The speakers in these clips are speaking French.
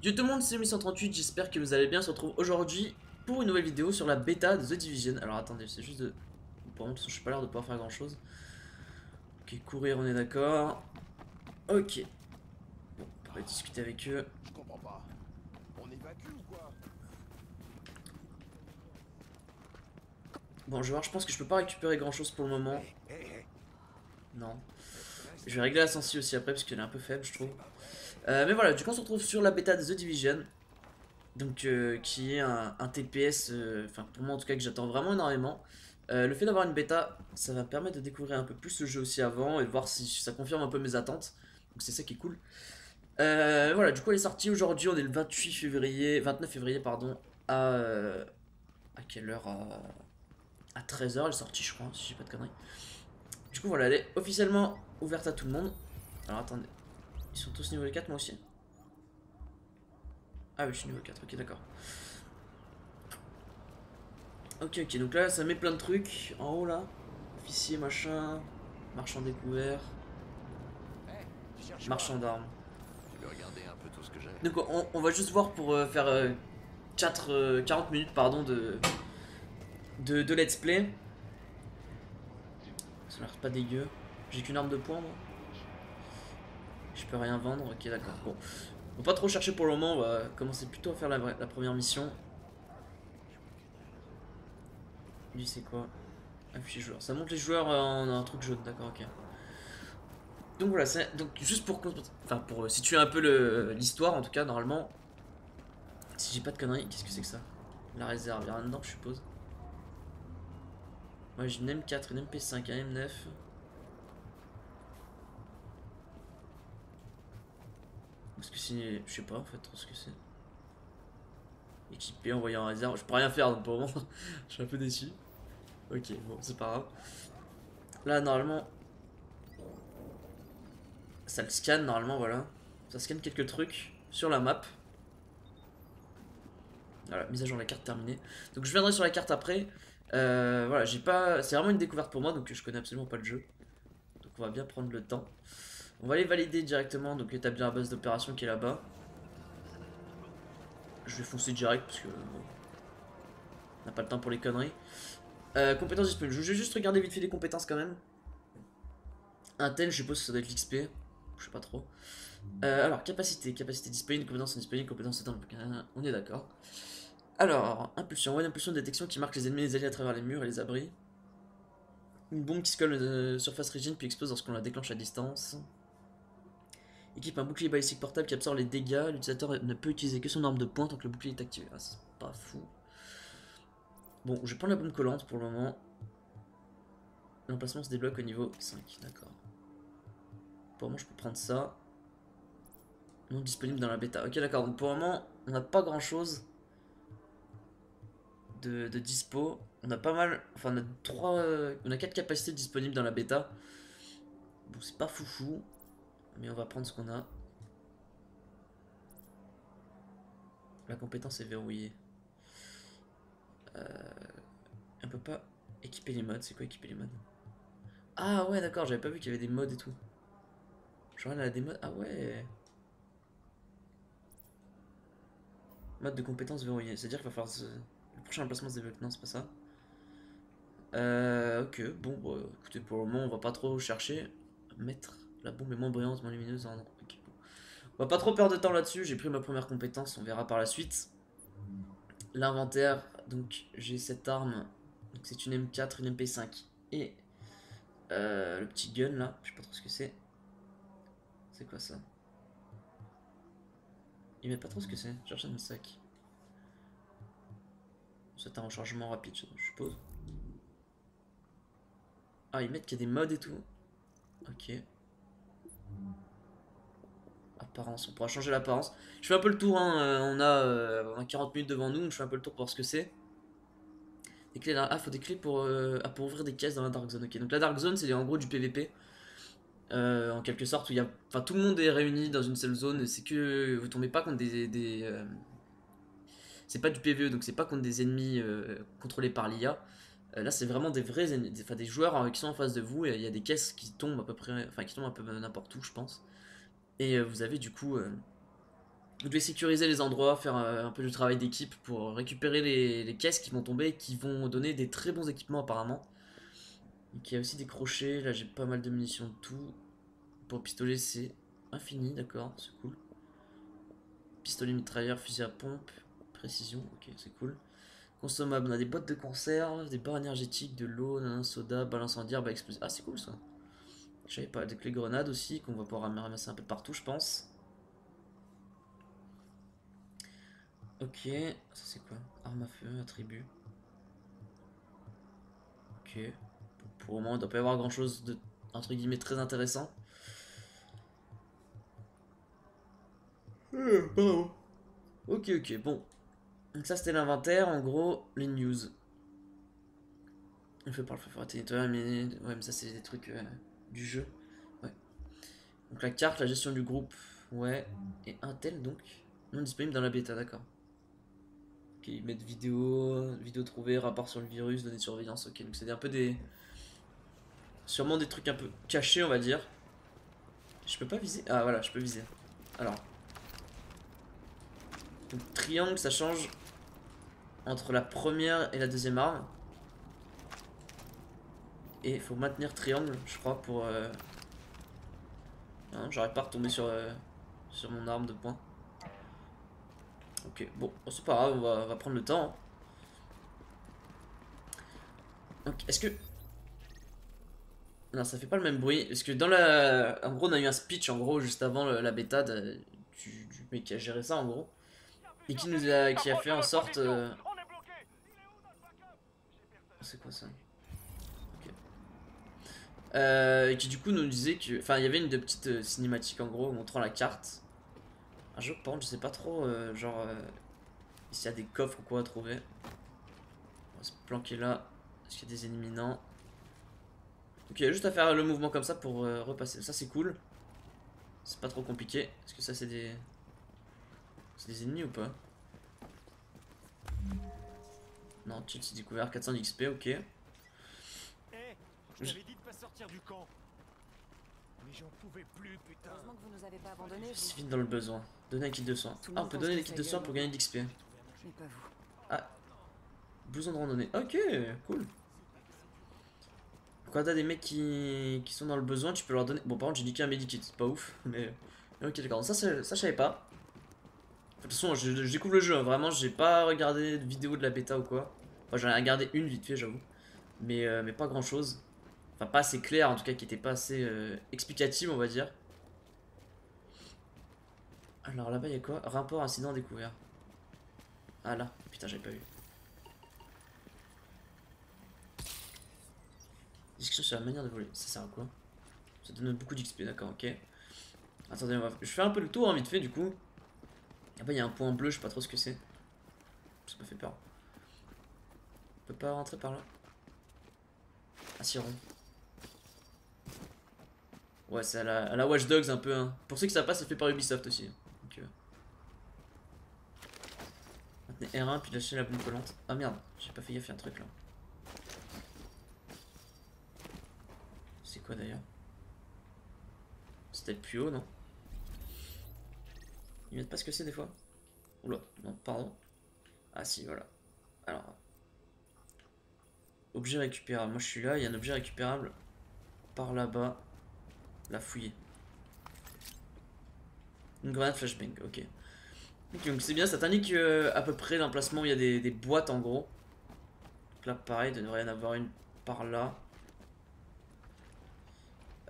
Du tout le monde, c'est 138 j'espère que vous allez bien. On se retrouve aujourd'hui pour une nouvelle vidéo sur la bêta de The Division. Alors attendez, c'est juste de... Pour moi, je suis pas l'air de pouvoir faire grand chose. Ok, courir, on est d'accord. Ok. Bon, on va discuter avec eux. Je comprends pas. On évacue ou quoi? Bon, je vais voir, je pense que je peux pas récupérer grand chose pour le moment. Hé, hé, Non. Je vais régler la sensi aussi après parce qu'elle est un peu faible, je trouve. Euh, mais voilà, du coup, on se retrouve sur la bêta de The Division. Donc, euh, qui est un, TPS, euh, enfin, pour moi en tout cas, que j'attends vraiment énormément. Le fait d'avoir une bêta, ça va me permettre de découvrir un peu plus le jeu aussi avant et voir si ça confirme un peu mes attentes. Donc, c'est ça qui est cool. Voilà, du coup, elle est sortie aujourd'hui. On est le 28 février, 29 février, pardon, à. quelle heure à, à 13h, elle est sortie, je crois, si j'ai pas de conneries. Du coup, voilà, elle est officiellement ouverte à tout le monde. Alors, attendez. Ils sont tous niveau 4, moi aussi Ah oui, je suis niveau 4, ok, d'accord. Ok, ok, donc là, ça met plein de trucs. En haut, là. Officier, machin. Marchand découvert. Marchand d'armes. Donc, on, va juste voir pour euh, faire euh, 4, euh, 40 minutes, pardon, de, de, de let's play. Ça a l'air pas dégueu. J'ai qu'une arme de poing, moi. Je peux rien vendre, ok, d'accord. Bon, on va pas trop chercher pour le moment, on va commencer plutôt à faire la, première mission. Lui, c'est quoi? Afficher joueur. Ça montre les joueurs euh, en un truc jaune, d'accord, ok. Donc voilà, donc juste pour, enfin, pour euh, situer un peu l'histoire, en tout cas, normalement, si j'ai pas de conneries, qu'est-ce que c'est que ça? La réserve, y'a rien dedans, je suppose? Moi j'ai une M4, une MP5, un M9. Est-ce que c'est. Je sais pas en fait trop ce que c'est. Équipé, envoyé en réserve. Je peux rien faire donc pour le moment. Je suis un peu déçu. Ok, bon, c'est pas grave. Là, normalement. Ça le scanne normalement, voilà. Ça scanne quelques trucs sur la map. Voilà, mise à jour de la carte terminée. Donc je viendrai sur la carte après. Euh, voilà, j'ai pas. C'est vraiment une découverte pour moi, donc je connais absolument pas le jeu. Donc on va bien prendre le temps. On va aller valider directement, donc établir la base d'opération qui est là-bas. Je vais foncer direct parce que bon, on n'a pas le temps pour les conneries. Euh, compétences disponibles. Je vais juste regarder vite fait les compétences quand même. Intel, je suppose que ça doit être l'XP. Je sais pas trop. Euh, alors, capacité, capacité disponible, compétences indisponibles, compétences dans le On est d'accord. Alors, impulsion, ouais, une impulsion de détection qui marque les ennemis et les alliés à travers les murs et les abris. Une bombe qui se colle euh, surface rigide puis explose lorsqu'on la déclenche à distance. Équipe un bouclier balistique portable qui absorbe les dégâts. L'utilisateur ne peut utiliser que son arme de poing tant que le bouclier est activé. Ah, c'est pas fou. Bon, je prends la bombe collante pour le moment. L'emplacement se débloque au niveau 5, d'accord. Pour le moment, je peux prendre ça. Non disponible dans la bêta. Ok, d'accord. Donc pour le moment, on n'a pas grand chose de, de dispo. On a pas mal. Enfin, on a trois. euh, on a quatre capacités disponibles dans la bêta. Bon, c'est pas foufou. Mais on va prendre ce qu'on a. La compétence est verrouillée. Euh, on peut pas équiper les modes. C'est quoi équiper les modes? Ah ouais, d'accord. J'avais pas vu qu'il y avait des modes et tout. Genre, a des modes. Ah ouais. Mode de compétence verrouillé. C'est-à-dire qu'il va falloir. Le prochain emplacement se débloque. Non, c'est pas ça. Euh, ok, bon, bah, écoutez, pour le moment, on va pas trop chercher. Mettre la bombe est moins brillante, moins lumineuse. bon. On va pas trop perdre de temps là-dessus. J'ai pris ma première compétence, on verra par la suite. L'inventaire, donc j'ai cette arme. C'est une M4, une MP5 et euh, le petit gun là. Je sais pas trop ce que c'est. C'est quoi ça? Il met pas trop ce que c'est. Cherche un sac. C'est un rechargement rapide, je je suppose. Ah, ils mettent qu'il y a des modes et tout. Ok. Apparence, on pourra changer l'apparence. Je fais un peu le tour, hein. euh, on, a, euh, on a 40 minutes devant nous, donc je fais un peu le tour pour voir ce que c'est. Des clés. Ah, faut des clés pour, euh, ah, pour ouvrir des caisses dans la Dark Zone. Ok, donc la Dark Zone, c'est en gros du PVP. Euh, en quelque sorte, tout le monde est réuni dans une seule zone. C'est que vous tombez pas contre des. euh, C'est pas du PVE, donc c'est pas contre des ennemis euh, contrôlés par l'IA. Euh, là, c'est vraiment des vrais ennemis, enfin, des joueurs euh, qui sont en face de vous. Et il y a des caisses qui tombent à peu près. Enfin, qui tombent un peu n'importe où, je pense. Et euh, vous avez du coup. euh, Vous devez sécuriser les endroits, faire euh, un peu du travail d'équipe pour récupérer les, caisses qui vont tomber et qui vont donner des très bons équipements apparemment. Il y a aussi des crochets, là j'ai pas mal de munitions de tout. Pour pistolet c'est infini, d'accord, c'est cool. Pistolet mitrailleur, fusil à pompe, précision, ok c'est cool. Consommable, on a des boîtes de conserve, des barres énergétiques, de l'eau, un soda, balle incendiaire, balle explosive. Ah c'est cool ça. Je savais pas, des clés grenades aussi qu'on va pouvoir ramasser un peu partout je pense. Ok, ça c'est quoi? Arme à feu, attribut. Ok. Pour le moment, il doit pas y avoir grand chose de, entre guillemets, très intéressant. Ok, ok, bon. Donc ça c'était l'inventaire, en gros, les news. On fait par le feu mais... Ouais, mais ça c'est des trucs euh, du jeu. Ouais. Donc la carte, la gestion du groupe, ouais. Et un tel donc, non disponible dans la bêta, d'accord. Ok, ils mettent vidéo, vidéo trouvée, rapport sur le virus, données de surveillance, ok. Donc c'est un peu des... Sûrement des trucs un peu cachés, on va dire. Je peux pas viser? Ah voilà, je peux viser. Alors. Donc triangle, ça change entre la première et la deuxième arme. Et il faut maintenir triangle, je crois, pour... Euh... Hein, J'arrive pas à retomber sur, euh, sur mon arme de poing. Ok, bon, c'est pas grave, on va, on va, prendre le temps. Donc, est-ce que... Non, ça fait pas le même bruit. Parce que dans la... En gros, on a eu un speech, en gros, juste avant la bêta de, du, du, mec qui a géré ça, en gros. Et qui nous a, qui a fait en sorte... Euh... C'est quoi ça? Euh, qui du coup nous disait que... Enfin, il y avait une de petites euh, cinématiques, en gros, montrant la carte. Un jeu, par contre, je sais pas trop, euh, genre, euh, s'il y a des coffres ou quoi à trouver. On va se planquer là. Est-ce qu'il y a des ennemis Non. Ok, juste à faire le mouvement comme ça pour euh, repasser. Ça, c'est cool. C'est pas trop compliqué. Est-ce que ça, c'est des... C'est des ennemis ou pas? Non, chill, c'est découvert. 400 d'XP, ok. Je t'avais dit de pas sortir du camp. Mais j'en pouvais plus, putain. Heureusement que vous nous avez pas abandonnés. C'est vite dans le besoin. Donner un kit de soins. Ah, on peut donner des kits de soins pour gagner de l'XP. Mais pas vous. Ah. Blouson de randonnée. Ok, cool. Quand t'as des mecs qui... qui sont dans le besoin, tu peux leur donner. Bon, par contre, j'ai niqué un medikit, c'est pas ouf, mais. Ok, d'accord. Ça, ça, je savais pas. De toute façon, je, je découvre le jeu, hein. vraiment, j'ai pas regardé de vidéo de la bêta ou quoi. Enfin, j'en ai regardé une vite fait, j'avoue. Mais, euh, mais pas grand chose. Enfin, pas assez clair, en tout cas, qui était pas assez euh, explicative, on va dire. Alors là-bas, il y a quoi? Rapport incident découvert. Ah là, putain, j'avais pas vu. Discussion sur la manière de voler. Ça sert à quoi? Ça donne beaucoup d'XP, d'accord, ok. Attendez, on va... je fais un peu le tour, hein, vite fait, du coup. Après, il y a un point bleu, je sais pas trop ce que c'est. Ça me fait peur. On peut pas rentrer par là? Ah, si, rond. Ouais, c'est à la, à la Watch Dogs un peu. Hein. Pour ceux qui savent pas, c'est fait par Ubisoft aussi. Donc, euh... Maintenez R1 puis lâchez la bombe collante. Ah merde, j'ai pas fait gaffe, y a un truc là. C'est quoi d'ailleurs? C'était plus haut, non? Ils mettent pas ce que c'est des fois? Oula, non, pardon. Ah si, voilà. Alors. Objet récupérable. Moi je suis là, il y a un objet récupérable par là-bas. La fouiller. Une grenade flashbang, ok. Donc c'est bien, ça t'indique euh, à peu près l'emplacement où il y a des, boîtes en gros. Donc là pareil, il devrait y en avoir une par là.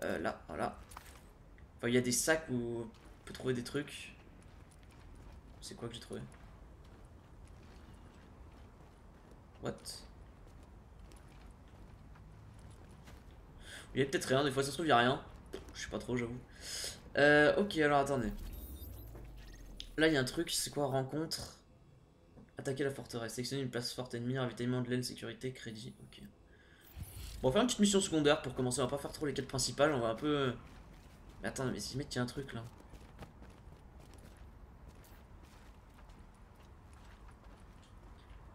Euh, là, voilà. Enfin, il y a des sacs où on peut trouver des trucs. C'est quoi que j'ai trouvé? What? Il y a peut-être rien, des fois ça se trouve il y a rien. Je sais pas trop, j'avoue. Euh, ok, alors attendez. Là, il y a un truc, c'est quoi Rencontre. Attaquer la forteresse. Sélectionner une place forte ennemie, ravitaillement de l'aile, sécurité, crédit. Ok. Bon, on va faire une petite mission secondaire pour commencer. On va pas faire trop les quêtes principales. On va un peu. Mais attends, mais si, mec, il y a un truc là.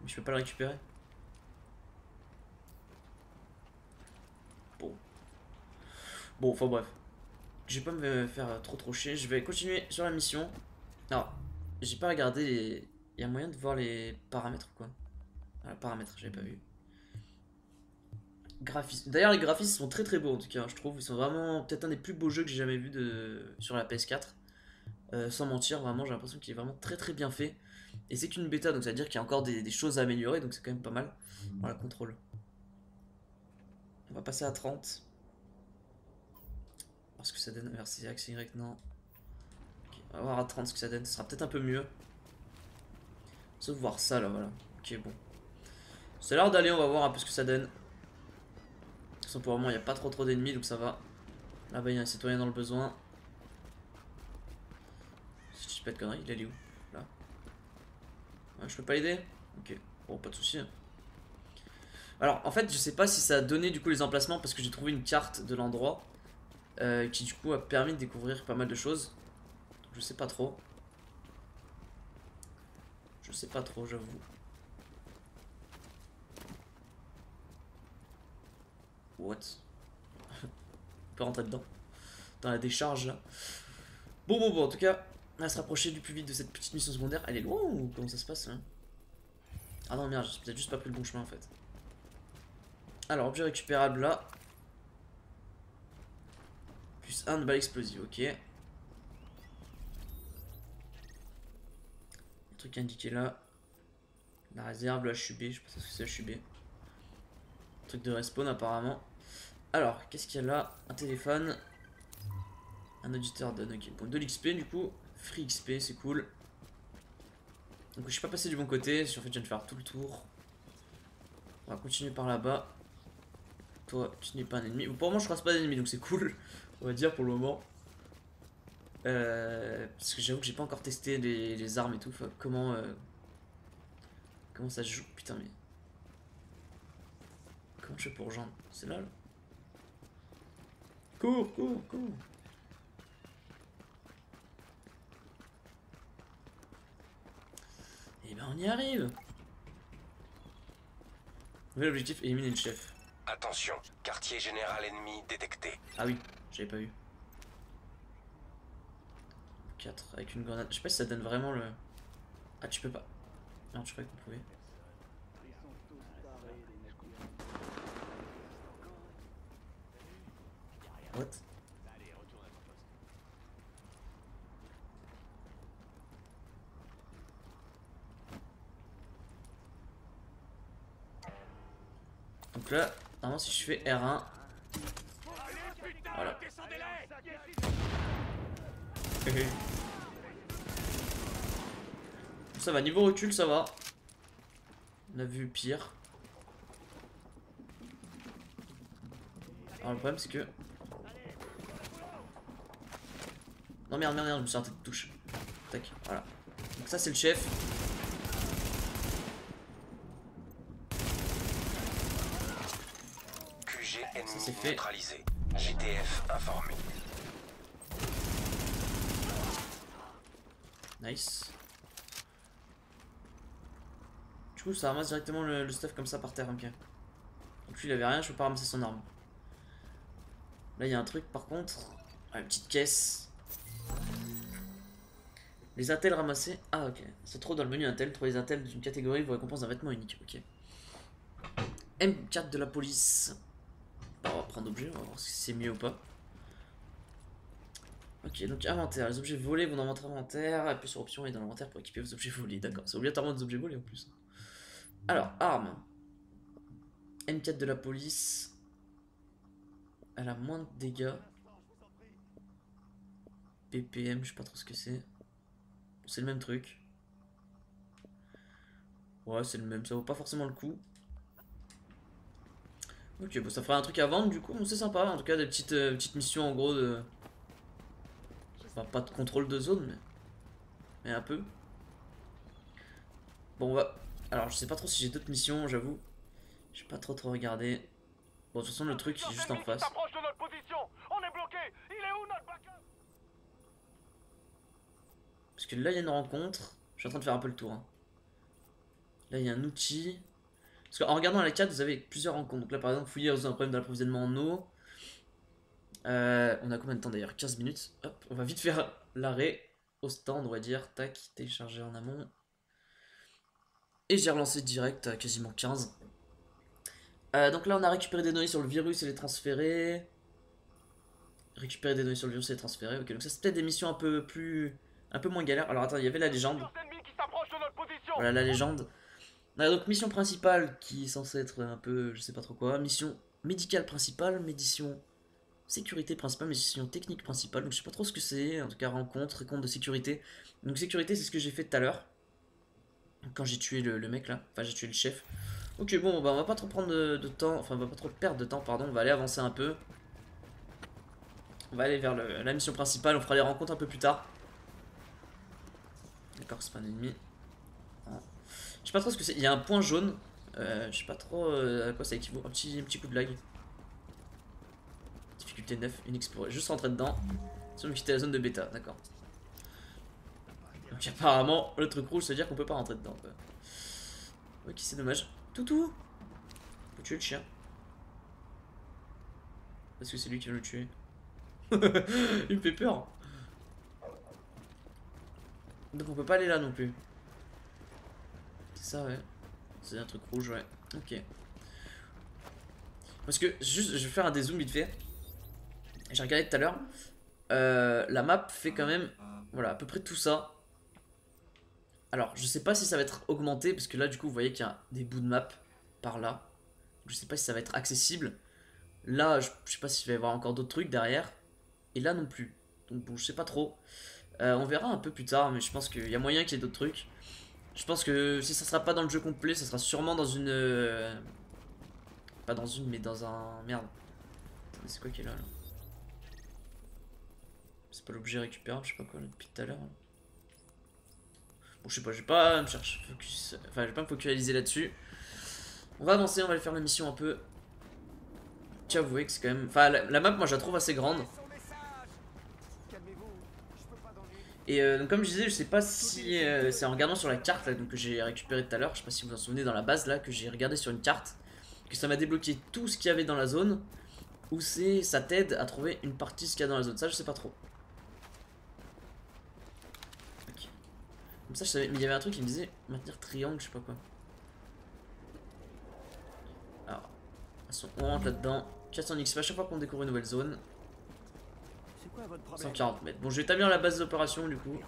Mais je peux pas le récupérer. Bon. Bon, enfin bref. Je vais pas me faire trop trop chier. Je vais continuer sur la mission. Alors, j'ai pas regardé les. Il y a moyen de voir les paramètres ou quoi? Voilà, paramètres, j'avais pas vu. Graphisme. D'ailleurs, les graphismes sont très très beaux en tout cas, je trouve. Ils sont vraiment peut-être un des plus beaux jeux que j'ai jamais vu de... sur la PS4. Euh, sans mentir, vraiment, j'ai l'impression qu'il est vraiment très très bien fait. Et c'est qu'une bêta, donc ça veut dire qu'il y a encore des, des choses à améliorer, donc c'est quand même pas mal. Voilà, contrôle. On va passer à 30. Voir ce que ça donne. Merci X, Y, non. On va voir à 30 ce que ça donne. Ce sera peut-être un peu mieux. Sauf voir ça là, voilà. Ok, bon. C'est l'heure d'aller, on va voir un peu ce que ça donne. Façon, pour le moment, il n'y a pas trop trop d'ennemis, donc ça va. Là-bas, il y a un citoyen dans le besoin. Si je dis pas de conneries, il est où? Là. Je peux pas l'aider? Ok, bon, pas de soucis. hein. Alors, en fait, je sais pas si ça a donné du coup les emplacements parce que j'ai trouvé une carte de l'endroit euh, qui du coup a permis de découvrir pas mal de choses. Je sais pas trop. Je sais pas trop, j'avoue. What? On peut rentrer dedans. Dans la décharge là. Bon, bon, bon, en tout cas, on va se rapprocher du plus vite de cette petite mission secondaire. Elle est loin ou comment ça se passe hein? Ah non, merde, j'ai peut-être juste pas pris le bon chemin en fait. Alors, objet récupérable là. Plus 1 de balle explosive, ok. Un truc indiqué là. La réserve, le HUB, je sais pas ce que c'est HUB. Truc de respawn apparemment. Alors, qu'est-ce qu'il y a là? Un téléphone. Un auditeur donne, ok. Bon, de l'XP du coup. Free XP, c'est cool. Donc je suis pas passé du bon côté, en fait je viens de faire tout le tour. On va continuer par là-bas. Toi, tu n'es pas un ennemi. Pour moment, je croise pas d'ennemis, donc c'est cool. On va dire pour le moment. Euh, parce que j'avoue que j'ai pas encore testé les, les armes et tout. Enfin, comment, euh, comment ça se joue Putain, mais. Comment je fais pour rejoindre? C'est là, là Cours, cours, cours Et ben on y arrive Nouvel objectif, éliminer le chef. Attention, quartier général ennemi détecté. Ah oui, j'avais pas vu. 4 avec une grenade. Je sais pas si ça donne vraiment le. Ah, tu peux pas. Non, je croyais qu'on pouvait. What? Donc là, normalement si je fais R1, voilà. ça va, niveau recul, ça va. On a vu pire. Alors le problème c'est que... Non merde, merde, merde, je me suis raté de touche. Tac, voilà. Donc ça c'est le chef. QG ennemi c'est fait. GTF informé. Nice. Du coup, ça ramasse directement le, stuff comme ça par terre, ok. Donc lui, il avait rien, je peux pas ramasser son arme. Là, il y a un truc par contre. Ah, une petite caisse. Les attelles ramassés. Ah, ok. C'est trop dans le menu Intel. Trouver les attelles d'une catégorie vous récompense un vêtement unique. Ok. M4 de la police. Bah, on va prendre objet, on va voir si c'est mieux ou pas. Ok, donc inventaire. Les objets volés vont dans votre inventaire. Appuyez sur option et dans l'inventaire pour équiper vos objets volés. D'accord, c'est obligatoirement des objets volés en plus. Alors, arme. M4 de la police. Elle a moins de dégâts. PPM, je sais pas trop ce que c'est. C'est le même truc. Ouais, c'est le même. Ça vaut pas forcément le coup. Ok, bon, ça fera un truc à vendre du coup. C'est sympa. En tout cas, des petites, euh, petites missions en gros de. Enfin, pas de contrôle de zone, mais. Mais un peu. Bon, on va. Alors, je sais pas trop si j'ai d'autres missions, j'avoue. J'ai pas trop trop regardé. Bon, de toute façon, le truc est juste en face. s'approche de notre position. On est bloqué. Il est où notre backup? Parce que là, il y a une rencontre. Je suis en train de faire un peu le tour. hein. Là, il y a un outil. Parce qu'en regardant la carte, vous avez plusieurs rencontres. Donc là, par exemple, fouiller résoudre un problème d'approvisionnement en eau. Euh, on a combien de temps d'ailleurs? 15 minutes. Hop, on va vite faire l'arrêt. au stand, on va dire. Tac, télécharger en amont. Et j'ai relancé direct à quasiment 15. Euh, donc là, on a récupéré des données sur le virus et les transférer. Récupérer des données sur le virus et les transférer. Ok, donc ça, c'est peut-être des missions un peu plus. un peu moins galères. Alors attends, il y avait la légende. Voilà la légende. On a donc mission principale qui est censée être un peu. je sais pas trop quoi. Mission médicale principale, mission sécurité principale, mission technique principale. Donc je sais pas trop ce que c'est. En tout cas, rencontre, compte de sécurité. Donc sécurité, c'est ce que j'ai fait tout à l'heure. Quand j'ai tué le, mec là. Enfin, j'ai tué le chef. Ok, bon, bah on va pas trop prendre de, temps. Enfin, on va pas trop perdre de temps, pardon. On va aller avancer un peu. On va aller vers le- la mission principale. On fera les rencontres un peu plus tard. D'accord, c'est pas un ennemi. Je sais pas trop ce que c'est. Il y a un point jaune. Euh, je sais pas trop euh, à quoi ça équivaut. Un petit, un petit coup de blague. Difficulté 9, une explorer. Juste rentrer dedans. On quitter la zone de bêta, d'accord. Donc apparemment, le truc rouge, ça veut dire qu'on peut pas rentrer dedans. Ok, c'est dommage. Toutou Faut tuer le chien. Parce que c'est lui qui va le tuer. Il me fait peur. Donc on peut pas aller là non plus. C'est ça, ouais. C'est un truc rouge, ouais. Ok. Parce que, juste, je vais faire un dézoom vite fait. J'ai regardé tout à l'heure. Euh, la map fait quand même, voilà, à peu près tout ça. Alors, je sais pas si ça va être augmenté, parce que là, du coup, vous voyez qu'il y a des bouts de map par là. Je sais pas si ça va être accessible. Là, je, sais pas s'il va y avoir encore d'autres trucs derrière. Et là non plus. Donc bon, je sais pas trop. Euh, on verra un peu plus tard, mais je pense qu'il y a moyen qu'il y ait d'autres trucs. Je pense que si ça sera pas dans le jeu complet, ça sera sûrement dans une... euh, Pas dans une, mais dans un... Merde. C'est quoi qui est là, là? C'est pas l'objet récupérable, je sais pas quoi, depuis tout à l'heure. là. Bon, je sais pas, je vais pas me chercher... Focus... Enfin, je vais pas me focaliser là-dessus. On va avancer, on va aller faire la mission un peu. Vous voyez que c'est quand même... Enfin, la, la map, moi, je la trouve assez grande. Et euh, donc comme je disais, je sais pas si euh, c'est en regardant sur la carte là, donc, que j'ai récupéré tout à l'heure, je sais pas si vous vous en souvenez dans la base là, que j'ai regardé sur une carte, que ça m'a débloqué tout ce qu'il y avait dans la zone, ou c'est ça t'aide à trouver une partie de ce qu'il y a dans la zone, ça je sais pas trop. Ok. Comme ça je savais, mais il y avait un truc qui me disait maintenir triangle, je sais pas quoi. Alors, on rentre là-dedans, 400 XP à chaque fois qu'on découvre une nouvelle zone. C'est quoi votre problème 140 mètres. Bon, je vais établir la base d'opération du coup.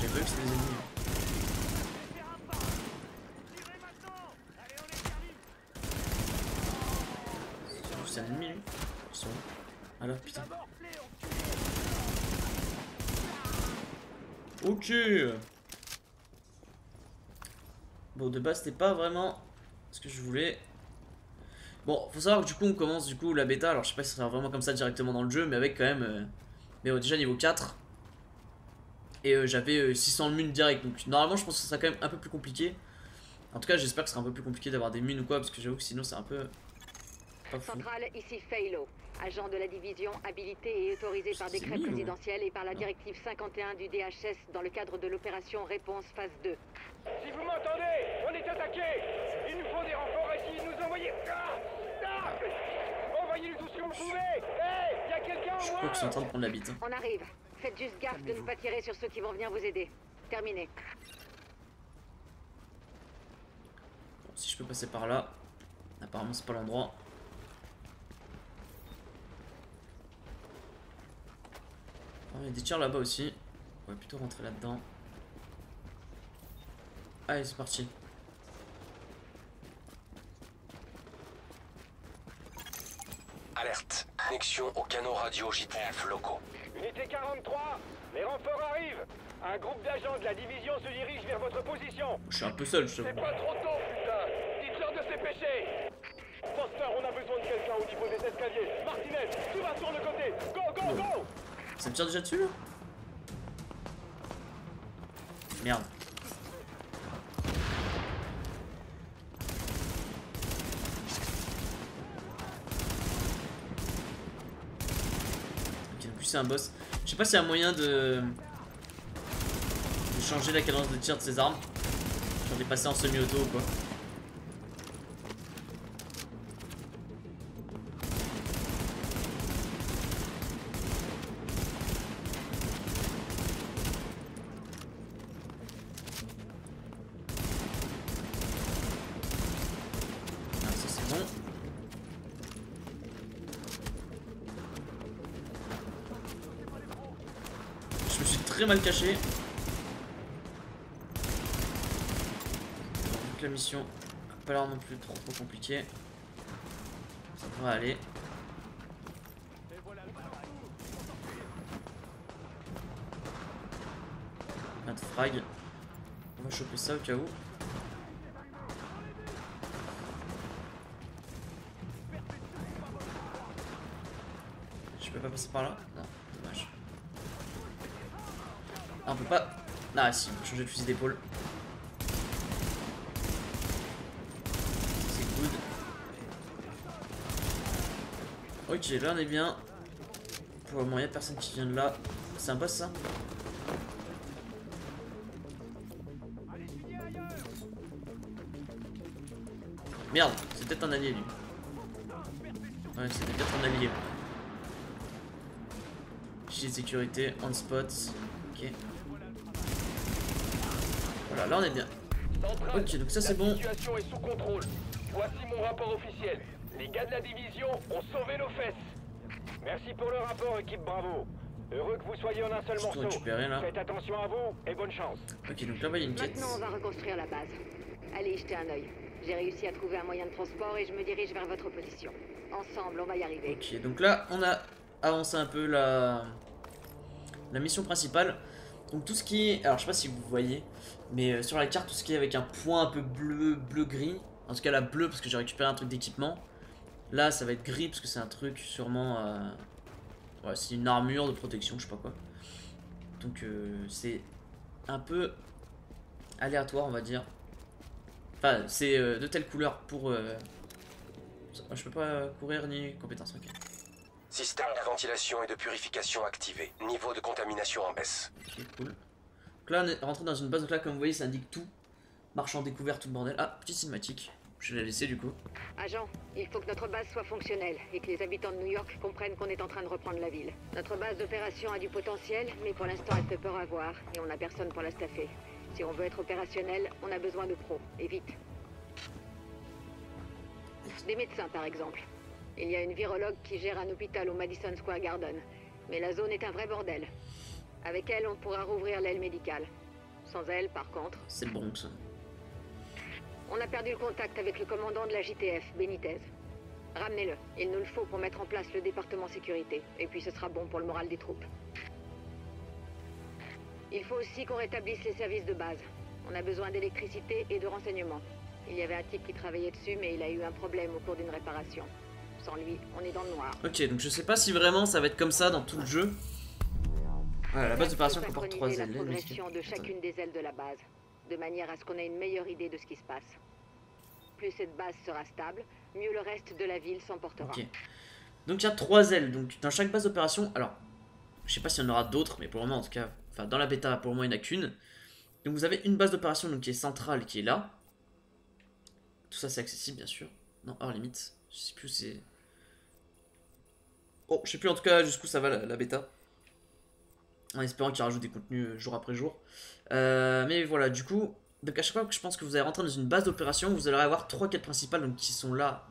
J'ai pas vu que c'était des ennemis. C'est un ennemi lui Ils sont où Ah putain. Ok Bon, de base, c'était pas vraiment ce que je voulais. Bon, faut savoir que du coup on commence du coup la bêta, alors je sais pas si ça sera vraiment comme ça directement dans le jeu, mais avec quand même... euh, Mais déjà niveau 4. Et euh, j'avais euh, 600 munes direct, donc normalement je pense que ça sera quand même un peu plus compliqué. En tout cas j'espère que ce sera un peu plus compliqué d'avoir des munes ou quoi, parce que j'avoue que sinon c'est un peu... Pas agent de la division habilité et autorisé par décret présidentiel et par la Non. directive 51 du DHS dans le cadre de l'opération Réponse Phase 2. Si vous m'entendez, on est attaqué Il nous faut des renforts ici, nous envoyer... Ah Ah Envoyez-nous tout ce que vous pouvez Hé y a quelqu'un Je crois qu'ils sont en train de prendre la bite. hein. On arrive. Faites juste gaffe de ne pas tirer sur ceux qui vont venir vous aider. Terminé. Bon, si je peux passer par là. Apparemment c'est pas l'endroit. Ah, il y a des tirs là-bas aussi. On va plutôt rentrer là-dedans. Allez, c'est parti. Alerte. Connexion au canaux radio JTF locaux. Unité 43, les renforts arrivent Un groupe d'agents de la division se dirige vers votre position Je suis un peu seul, je C'est t'avoue. pas trop tôt, putain Dites-leur de se dépêcher Foster, on a besoin de quelqu'un au niveau des escaliers Martinez, tu vas sur le côté Go, go, go Ça me tire déjà dessus là Merde. Ok, donc c'est un boss. Je sais pas s'il y a moyen de... de changer la cadence de tir de ses armes. J'en ai passé en semi-auto ou quoi. très mal caché. Donc la mission pas l'air non plus trop, trop compliquée. Ça devrait aller. Un de frag. On va choper ça au cas où. Je peux pas passer par là? Non. Ah, on peut pas. Ah si, on peut changer de fusil d'épaule. C'est good. Ok, là on est bien. Pour le moment, il a personne qui vient de là. C'est un boss ça Merde, c'est peut-être un allié lui. Ouais, c'était peut-être un allié. Gilet de sécurité, on spot. Ok. Voilà, là on est bien. Ok, donc ça, c'est bon. situation est sous contrôle. Voici mon rapport officiel. Les gars de la division ont sauvé nos fesses. Merci pour le rapport, équipe Bravo. Heureux que vous soyez en un seul Je peux morceau. récupérer, là. Faites attention à vous et bonne chance. Ok, donc là-bas il y a une quête. Maintenant, on va reconstruire la base. Allez, jetez un œil. J'ai réussi à trouver un moyen de transport et je me dirige vers votre position. Ensemble, on va y arriver. Ok, donc là on a avancé un peu la, la mission principale. Donc tout ce qui est. Alors je sais pas si vous voyez, mais euh, sur la carte, tout ce qui est avec un point un peu bleu, bleu-gris. En tout cas, là bleu parce que j'ai récupéré un truc d'équipement. Là ça va être gris parce que c'est un truc sûrement. euh, Ouais, c'est une armure de protection, je sais pas quoi. Donc euh, c'est un peu aléatoire, on va dire. Enfin, c'est euh, de telle couleur pour. Je peux pas courir ni compétence, ok. Système de ventilation et de purification activé. Niveau de contamination en baisse. Ok, cool. Donc là, rentré dans une base. Donc là, comme vous voyez, ça indique tout. Marchand découvert, tout le bordel. Ah, petite cinématique. Je vais la laisser du coup. Agent, il faut que notre base soit fonctionnelle et que les habitants de New York comprennent qu'on est en train de reprendre la ville. Notre base d'opération a du potentiel, mais pour l'instant elle fait peur à voir et on n'a personne pour la staffer. Si on veut être opérationnel, on a besoin de pros, et vite. Des médecins par exemple. Il y a une virologue qui gère un hôpital au Madison Square Garden, mais la zone est un vrai bordel. Avec elle, on pourra rouvrir l'aile médicale. Sans elle, par contre, C'est le Bronx. on a perdu le contact avec le commandant de la JTF, Benitez. Ramenez-le. Il nous le faut pour mettre en place le département sécurité. Et puis ce sera bon pour le moral des troupes. Il faut aussi qu'on rétablisse les services de base. On a besoin d'électricité et de renseignements. Il y avait un type qui travaillait dessus, mais il a eu un problème au cours d'une réparation. Sans lui, on est dans le noir. Ok, donc je sais pas si vraiment ça va être comme ça dans tout le jeu. Voilà, la base d'opération comporte trois ailes. la progression de chacune des ailes de la base, de manière à ce qu'on ait une meilleure idée de ce qui se passe. Plus cette base sera stable, mieux le reste de la ville s'en portera. Ok. Donc il y a trois ailes. Donc dans chaque base d'opération, alors je sais pas s'il y en aura d'autres, mais pour le moment en tout cas, enfin dans la bêta pour le moment il n'y en a qu'une. Donc vous avez une base d'opération donc qui est centrale, qui est là. Tout ça c'est accessible bien sûr. Non, hors limite. Je sais plus où c'est. Oh, je sais plus en tout cas jusqu'où ça va la, la bêta. En espérant qu'il rajoute des contenus euh, jour après jour. Euh, mais voilà, du coup, donc à chaque fois que je pense que vous allez rentrer dans une base d'opération, vous allez avoir trois quêtes principales donc qui sont là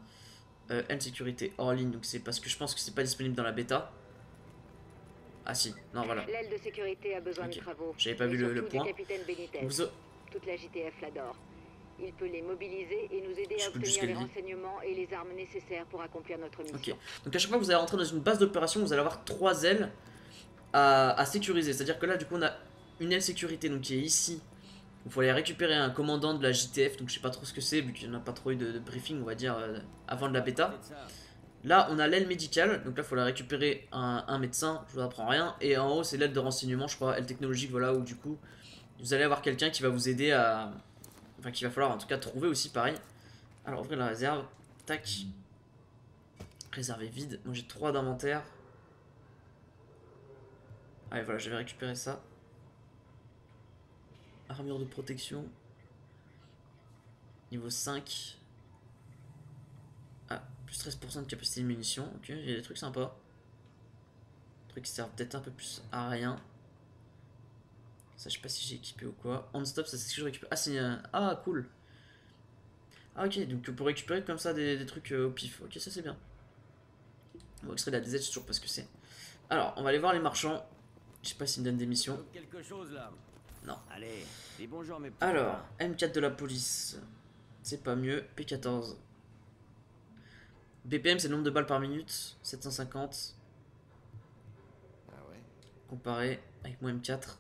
euh, N sécurité hors ligne, donc c'est parce que je pense que c'est pas disponible dans la bêta. Ah si, non voilà. L'aile de sécurité a besoin Ok. de travaux. J'avais pas Et vu le- le point. capitaine Benitez. Donc, vous- Toute la JTF l'adore. Il peut les mobiliser et nous aider Je à obtenir les renseignements et les armes nécessaires pour accomplir notre mission. Ok. Donc à chaque fois que vous allez rentrer dans une base d'opération, vous allez avoir trois ailes à, sécuriser. C'est-à-dire que là, du coup, on a une aile sécurité donc qui est ici. Il faut aller récupérer un commandant de la JTF, donc je sais pas trop ce que c'est, vu qu'il n'y en a pas trop eu de, briefing, on va dire, euh, avant de la bêta. Là, on a l'aile médicale, donc là, il faut aller récupérer un, un médecin, je vous apprends rien. Et en haut, c'est l'aile de renseignement, je crois, aile technologique, voilà, où du coup, vous allez avoir quelqu'un qui va vous aider à. Enfin, qu'il va falloir en tout cas trouver aussi, pareil. Alors, ouvrir la réserve, tac. Réservé vide, moi j'ai 3 d'inventaire. Allez, voilà, j'avais récupéré ça. Armure de protection. Niveau 5. Ah, plus 13% de capacité de munitions. Ok, il y a des trucs sympas. Des trucs qui servent peut-être un peu plus à rien. Ça, je sais pas si j'ai équipé ou quoi. On stop, ça c'est ce que je récupère. Ah, c'est un- Ah, cool. Ah, ok, donc pour récupérer comme ça des, des trucs euh, au pif. Ok, ça c'est bien. Bon, extrait de la DZ, je toujours pas ce que c'est. Alors, on va aller voir les marchands. Je sais pas s'il me donne des missions. Non. Allez, bonjour mes Alors, copains. M4 de la police. C'est pas mieux. P14. BPM, c'est le nombre de balles par minute. 750. Ah ouais Comparé avec mon M4.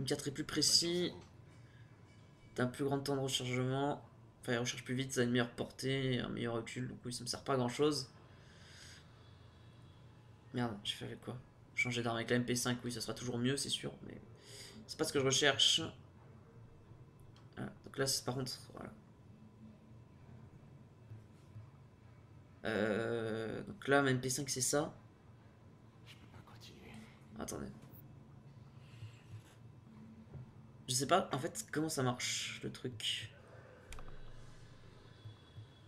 M4 est plus précis. T'as un plus grand temps de rechargement. Enfin, il recharge plus vite, ça a une meilleure portée, un meilleur recul. Donc, oui, ça me sert pas à grand chose. Merde, j'ai fait avec quoi? Changer d'arme avec la MP5, oui, ça sera toujours mieux, c'est sûr. Mais c'est pas ce que je recherche. Voilà, donc là, par contre, voilà. Euh, donc là, ma MP5, c'est ça. Pas continuer. Attendez. Je sais pas en fait comment ça marche le truc?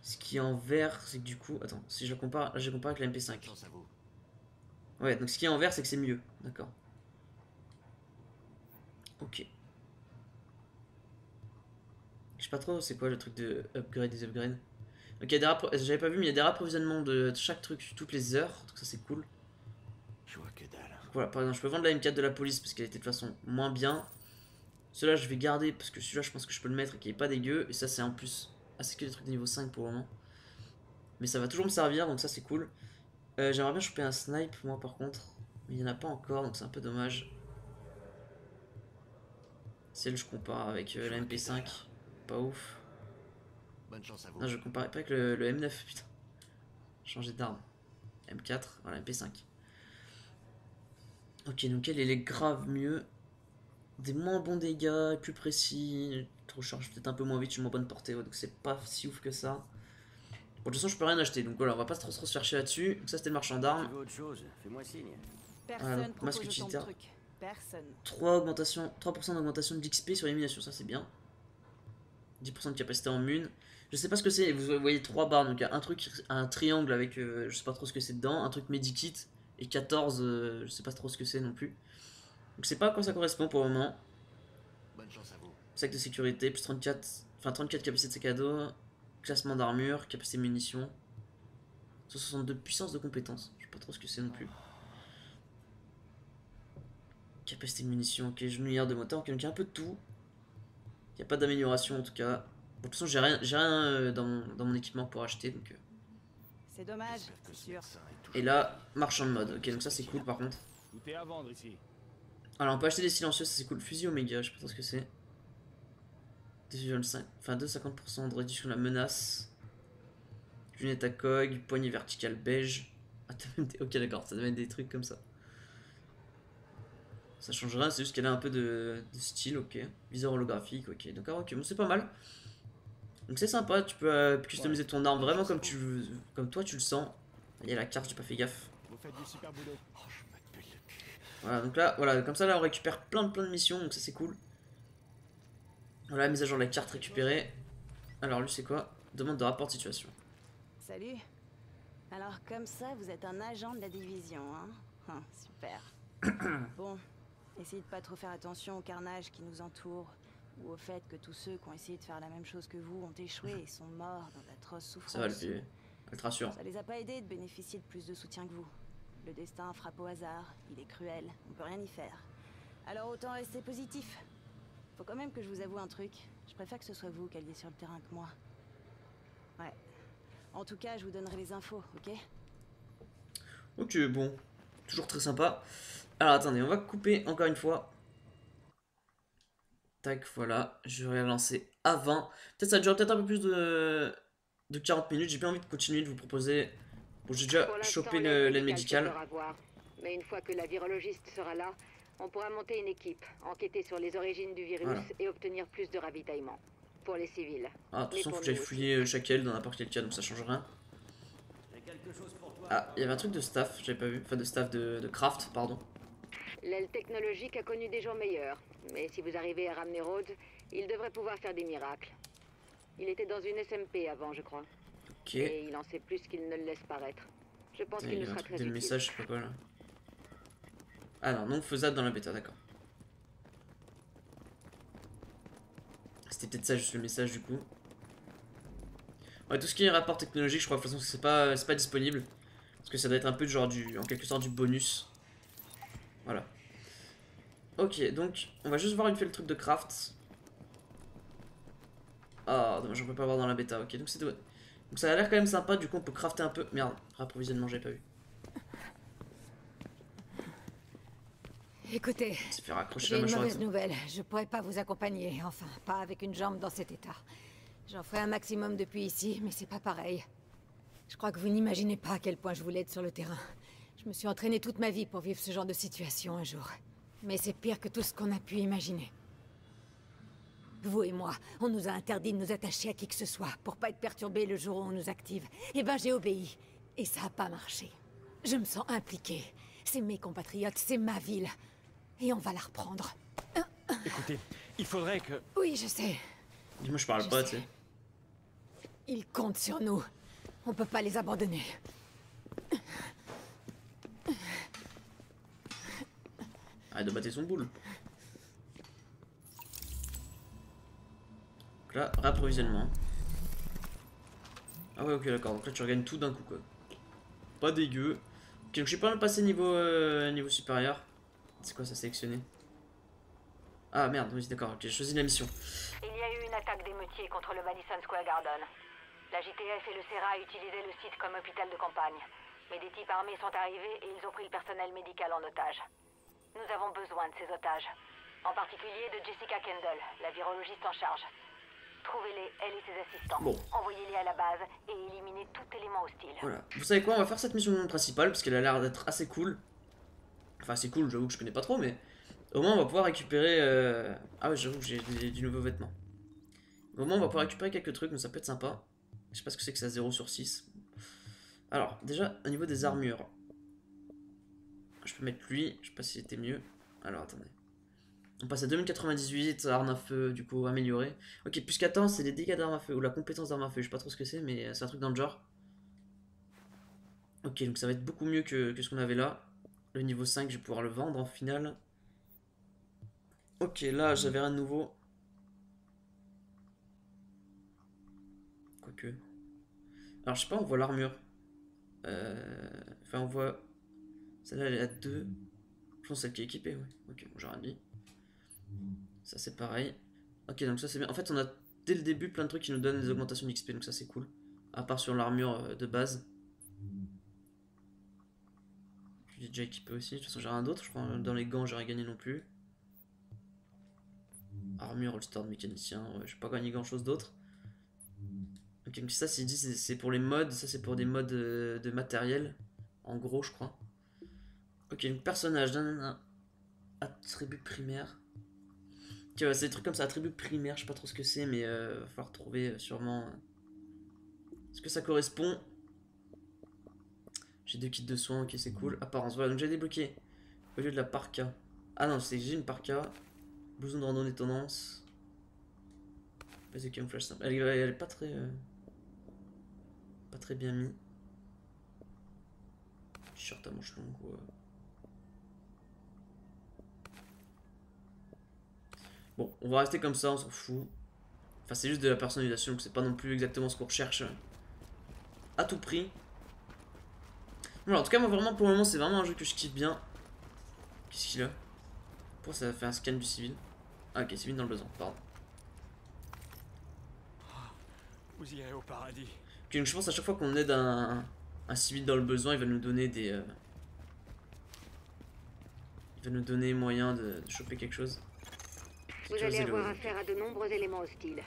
Ce qui est en vert, c'est que du coup. Attends, si je compare. Là, je compare avec la MP5. Ouais, donc ce qui est en vert, c'est que c'est mieux. D'accord. Ok. Je sais pas trop, c'est quoi le truc de upgrade des upgrades? Ok, il y a des rappro- j'avais pas vu, mais il y a des rapprovisionnements de de chaque truc toutes les heures. Donc ça, c'est cool. Je vois que dalle. Voilà, par exemple, je peux vendre la M4 de la police parce qu'elle était de toute façon moins bien. Celui-là, je vais garder parce que celui-là, je pense que je peux le mettre et qu'il est pas dégueu. Et ça, c'est en plus. C'est que des trucs de niveau 5 pour le moment. Mais ça va toujours me servir, donc ça, c'est cool. Euh, J'aimerais bien choper un snipe, moi, par contre. Mais il y en a pas encore, donc c'est un peu dommage. Celle, je compare avec euh, la MP5. Pas ouf. Bonne chance à vous. Non, je compare pas avec le, le M9, putain. Changer d'arme. M4, voilà, MP5. Ok, donc elle, elle est grave mieux. Des moins bons dégâts, plus précis. Je recharge peut-être un peu moins vite, je suis moins bonne portée, ouais, donc c'est pas si ouf que ça. Bon, de toute façon, je peux rien acheter, donc voilà, on va pas trop, trop se faire chier là-dessus. Donc ça, c'était le marchand d'armes. veux autre chose Fais-moi signe. Personne Voilà, masque de utilitaire. trucs. Personne. 3 augmentation, 3% d'augmentation d'XP sur élimination, ça c'est bien. 10% de capacité en mune. Je sais pas ce que c'est, vous voyez 3 barres, donc il y a un truc, un triangle avec, euh, je sais pas trop ce que c'est dedans, un truc medikit, et 14, euh, je sais pas trop ce que c'est non plus. Donc c'est pas à quoi ça correspond pour le moment. Bonne chance à vous. Sac de sécurité, plus 34, enfin 34 capacité de sac à dos, classement d'armure, capacité de munitions. 162 puissance de compétences, je sais pas trop ce que c'est non plus. Capacité de munitions, ok, genouillère de moteur, ok, donc il y a un peu de tout. Il n'y a pas d'amélioration en tout cas. Bon, de toute façon, j'ai rien, j'ai rien euh, dans, mon, dans mon équipement pour acheter. Donc, euh. C'est dommage, c'est sûr. Et là, marchand de mode, ok, donc ça c'est cool par contre. Alors, on peut acheter des silencieux, ça c'est cool. Fusil Omega, je sais pas trop ce que c'est. 2,5, enfin 2,50% de réduction de la menace. Lunette à cog, poignée verticale beige. Ah, même des... Ok, d'accord, ça doit être des trucs comme ça. Ça change rien, c'est juste qu'elle a un peu de, de style, ok. Viseur holographique, ok. Donc, ah, ok, bon, c'est pas mal. Donc, c'est sympa, tu peux euh, customiser ton arme vraiment comme, tu veux, comme toi tu le sens. Il y a la carte, j'ai pas fait gaffe. Vous faites du super boulot. Oh. Voilà, donc là, voilà, comme ça, là, on récupère plein de plein de missions, donc ça c'est cool. Voilà, mise à jour de la carte récupérée. Alors, lui, c'est quoi? Demande de rapport de situation. Salut. Alors comme ça, vous êtes un agent de la division, hein? Hum, Super. bon, essayez de pas trop faire attention au carnage qui nous entoure, ou au fait que tous ceux qui ont essayé de faire la même chose que vous ont échoué et sont morts dans d'atroces souffrances. Ça va le payer. Elle te rassure. Ça les a pas aidés de bénéficier de plus de soutien que vous. Le destin frappe au hasard, il est cruel, on peut rien y faire. Alors autant rester positif. Faut quand même que je vous avoue un truc. Je préfère que ce soit vous qui alliez sur le terrain que moi. Ouais. En tout cas, je vous donnerai les infos, ok? Ok, bon. Toujours très sympa. Alors, attendez, on va couper encore une fois. Tac, voilà. Je vais relancer à 20. Peut-être ça dure peut-être un peu plus de, de 40 minutes. J'ai pas envie de continuer de vous proposer. Bon, j'ai déjà chopé l'aide le- l'aide médicale. Mais une fois que la virologiste sera là, on pourra monter une équipe, enquêter sur les origines du virus Voilà. et obtenir plus de ravitaillement. Pour les civils. Ah, de toute façon, faut que j'aille fouiller euh, chaque aile dans n'importe quel cas, donc ça change rien. Ah, il y avait un truc de staff, j'avais pas vu. Enfin, de staff de, de craft, pardon. L'aile technologique a connu des jours meilleurs. Mais si vous arrivez à ramener Rhodes, il devrait pouvoir faire des miracles. Il était dans une SMP avant, je crois. Ok. Et il en sait plus qu'il ne le laisse paraître. Je pense qu'il Il y nous a un sera truc très de utile. message, je sais pas quoi là. Ah non, non faisable dans la bêta, d'accord. C'était peut-être ça, juste le message du coup. Ouais, tout ce qui est rapport technologique, je crois de toute façon c'est pas, disponible. Parce que ça doit être un peu genre du, en quelque sorte du bonus. Voilà. Ok, donc on va juste voir une fait le truc de craft. Ah, dommage, on peut pas voir dans la bêta. Ok, donc c'est. Donc ça a l'air quand même sympa, du coup on peut crafter un peu. Merde, rapprovisionnement, j'ai pas vu. Écoutez, j'ai une mauvaise nouvelle. Je pourrais pas vous accompagner. Enfin, pas avec une jambe dans cet état. J'en ferai un maximum depuis ici, mais c'est pas pareil. Je crois que vous n'imaginez pas à quel point je voulais être sur le terrain. Je me suis entraîné toute ma vie pour vivre ce genre de situation un jour. Mais c'est pire que tout ce qu'on a pu imaginer. Vous et moi, on nous a interdit de nous attacher à qui que ce soit pour pas être perturbés le jour où on nous active. Eh ben j'ai obéi. Et ça a pas marché. Je me sens impliquée. C'est mes compatriotes, c'est ma ville. Et on va la reprendre. Écoutez, il faudrait que... Oui, je sais. Dis-moi, je parle Je pas, sais. tu sais. Ils comptent sur nous. On peut pas les abandonner. Arrête de battre son boule. Donc là, rapprovisionnement. Ah ouais, ok, d'accord. Donc là, tu regagnes tout d'un coup, quoi. Pas dégueu. Ok, donc je suis pas mal passé niveau, euh, niveau supérieur. C'est quoi ça sélectionné Ah merde, oui, d'accord, j'ai choisi la mission. Il y a eu une attaque d'émeutiers contre le Madison Square Garden. La JTF et le CERA utilisaient le site comme hôpital de campagne. Mais des types armés sont arrivés et ils ont pris le personnel médical en otage. Nous avons besoin de ces otages. En particulier de Jessica Kendall, la virologiste en charge. Trouvez-les, elle et ses assistants. Bon. Envoyez-les à la base et éliminez tout élément hostile. Voilà. Vous savez quoi, on va faire cette mission principale parce qu'elle a l'air d'être assez cool. Enfin, c'est cool, j'avoue que je connais pas trop, mais au moins on va pouvoir récupérer. euh, Ah ouais, j'avoue que j'ai du nouveau vêtement. Au moins on va pouvoir récupérer quelques trucs, donc ça peut être sympa. Je sais pas ce que c'est que ça 0 sur 6. Alors, déjà, au niveau des armures. Je peux mettre lui, je sais pas si c'était mieux. Alors, attendez. On passe à 2098, arme à feu, du coup, amélioré. Ok, plus 14, c'est les dégâts d'arme à feu, ou la compétence d'arme à feu, je sais pas trop ce que c'est, mais c'est un truc dans le genre. Ok, donc ça va être beaucoup mieux que ce qu'on avait là. Le niveau 5, je vais pouvoir le vendre en finale. Ok, là, j'avais rien de nouveau. Quoique. Alors, je sais pas, on voit l'armure. Euh, Enfin, on voit. Celle-là, elle est à 2. Je pense celle qui est équipée, ouais. Ok, bon, j'ai rien dit. Ça, c'est pareil. Ok, donc ça, c'est bien. En fait, on a dès le début plein de trucs qui nous donnent des augmentations d'XP, donc ça, c'est cool. À part sur l'armure euh, de base. J'ai déjà équipé aussi. De toute façon, j'ai rien d'autre. Je crois dans les gants, rien gagné non plus. Armure, holster de mécanicien. Ouais, j'ai pas gagné grand chose d'autre. Ok, donc ça, c'est pour les modes. Ça, c'est pour des modes euh, de matériel. En gros, je crois. Ok, donc personnage. Attribut primaire. C'est des trucs comme ça. Attribut primaire, je sais pas trop ce que c'est, mais euh, va falloir trouver euh, sûrement. euh, Est-ce que ça correspond J'ai deux kits de soins, ok, c'est cool. Apparence, voilà, donc j'ai débloqué. Au lieu de la parka. Ah non, c'est j'ai une parka. Blouson de randonnée tendance. Camouflage simple. Elle, est- elle est pas très. euh, pas très bien mis. T-shirt à manches longues, ouais. Bon, on va rester comme ça, on s'en fout. Enfin, c'est juste de la personnalisation, donc c'est pas non plus exactement ce qu'on recherche à tout prix. Voilà, en tout cas, moi vraiment, pour le moment, c'est vraiment un jeu que je kiffe bien. Qu'est-ce qu'il a Pourquoi ça fait un scan du civil Ah, ok, civil dans le besoin, pardon. Vous irez au paradis. Ok, donc je pense à chaque fois qu'on aide un, un civil dans le besoin, il va nous donner des. euh, Il va nous donner moyen de, de choper quelque chose. Vous allez le- avoir affaire à de nombreux éléments hostiles.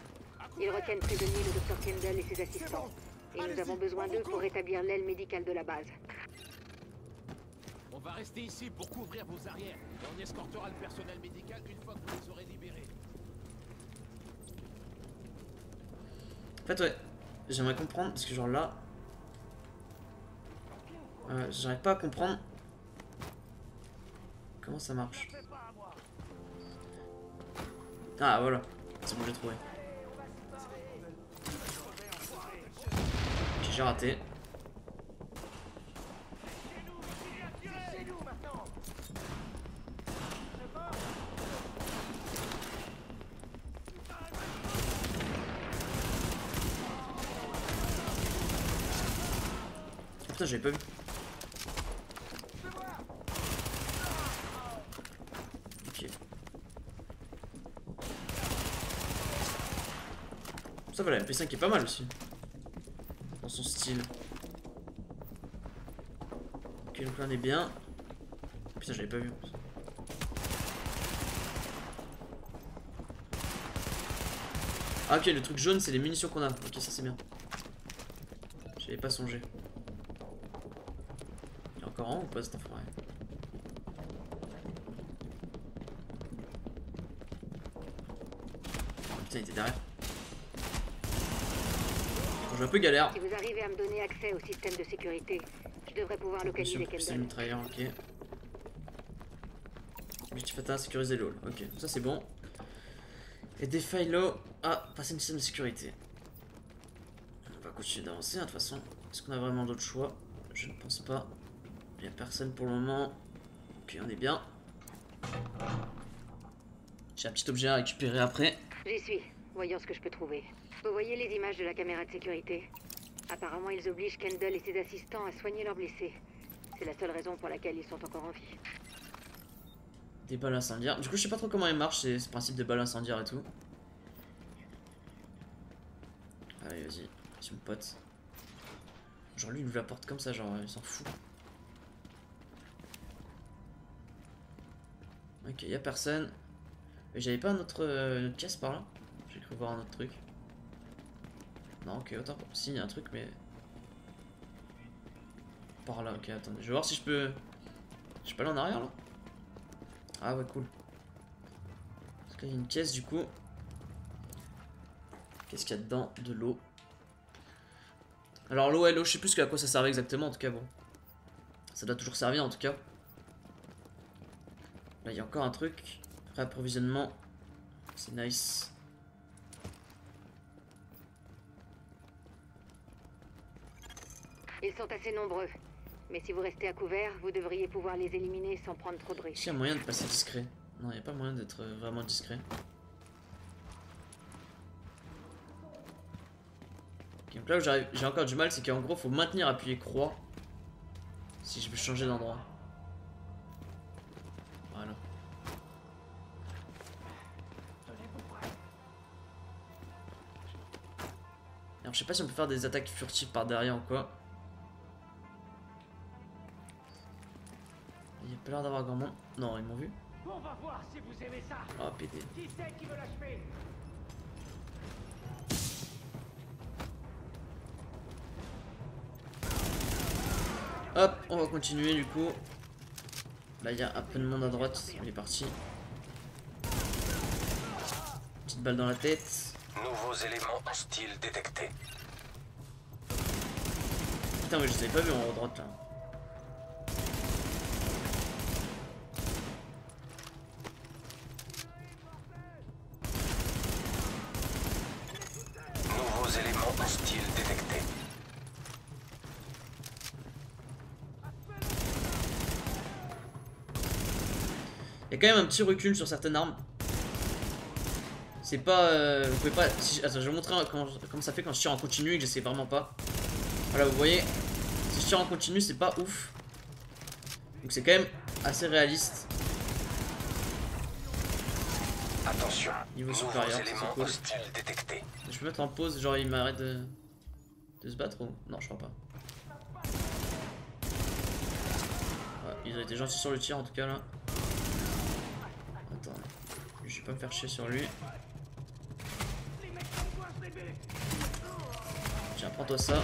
Ils retiennent prisonniers le docteur Kendall et ses assistants. Et nous avons besoin d'eux pour rétablir l'aile médicale de la base. On va rester ici pour couvrir vos arrières. Et on escortera le personnel médical une fois que vous les aurez libérés. En fait, ouais, j'aimerais comprendre, parce que genre là. Euh, J'arrive pas à comprendre. Comment ça marche Ah, voilà. C'est bon, j'ai trouvé. J'ai raté. Putain, j'avais pas vu. Ok. Ça voilà, la P5 est pas mal aussi. Son style. Ok, donc là on est bien. Putain, j'avais pas vu. Ah ok, le truc jaune c'est les munitions qu'on a. Ok, ça c'est bien. J'avais pas songé. Il y a encore un ou pas cet enfoiré Putain, il était derrière. J'ai un peu galère. À me donner accès au système de sécurité, je devrais pouvoir localiser pistolet Kendall. mitrailleur, ok. Objectif atteint, sécuriser le hall. Ok, ça c'est bon. Et des files Ah, passer une système de sécurité. On va continuer d'avancer, hein, de toute façon. Est-ce qu'on a vraiment d'autres choix? Je ne pense pas. Il n'y a personne pour le moment. Ok, on est bien. J'ai un petit objet à récupérer après. J'y suis. Voyons ce que je peux trouver. Vous voyez les images de la caméra de sécurité? Apparemment, ils obligent Kendall et ses assistants à soigner leurs blessés. C'est la seule raison pour laquelle ils sont encore en vie. Des balles incendiaires. Du coup, je sais pas trop comment il marche, c'est ce principe de balles incendiaires et tout. Allez, vas-y. Vas-y, mon pote. Genre, lui, il ouvre la porte comme ça, genre, il s'en fout. Ok, y a personne. J'avais pas un euh, une autre pièce par là? J'ai cru voir un autre truc. Non, ok, autant. Si, y a un truc, mais. Par là, ok, attendez. Je vais voir si je peux. Je peux aller en arrière là Ah ouais, cool. Parce qu'il y a une caisse du coup. Qu'est-ce qu'il y a dedans? De l'eau. Alors l'eau et l'eau, je sais plus à quoi ça servait exactement en tout cas, bon. Ça doit toujours servir en tout cas. Là, il y a encore un truc. Réapprovisionnement. C'est nice. Ils sont assez nombreux. Mais si vous restez à couvert, vous devriez pouvoir les éliminer sans prendre trop de risques. qu'il y a moyen de passer discret Non, il n'y a pas moyen d'être vraiment discret. Donc là où j'ai encore du mal, c'est qu'en gros, faut maintenir appuyé croix si je veux changer d'endroit. Voilà. Alors, je sais pas si on peut faire des attaques furtives par derrière ou quoi. Pas l'air d'avoir grand monde. Non, ils m'ont vu. On va voir si vous aimez ça. Oh, pété. Qui c'est qui veut l'achever Hop, on va continuer du coup. Là, il y a un peu de monde à droite. Il est parti. Petite balle dans la tête. Nouveaux éléments hostiles détectés. Putain, mais je les avais pas vus en haut à droite là. Nouveaux éléments hostiles détectés. Il y a quand même un petit recul sur certaines armes. C'est pas. euh, vous pouvez pas. si- attends, je vais vous montrer comment, comment ça fait quand je tire en continu et que j'essaie vraiment pas. Voilà, vous voyez. Si je tire en continu, c'est pas ouf. Donc c'est quand même assez réaliste. Attention. Niveau supérieur, détectés. Je peux mettre en pause, genre il m'arrête de... de se battre ou... Non, je crois pas. Ouais, ils ont été gentils sur le tir en tout cas là. Attends, je vais pas me faire chier sur lui. Tiens, prends-toi ça.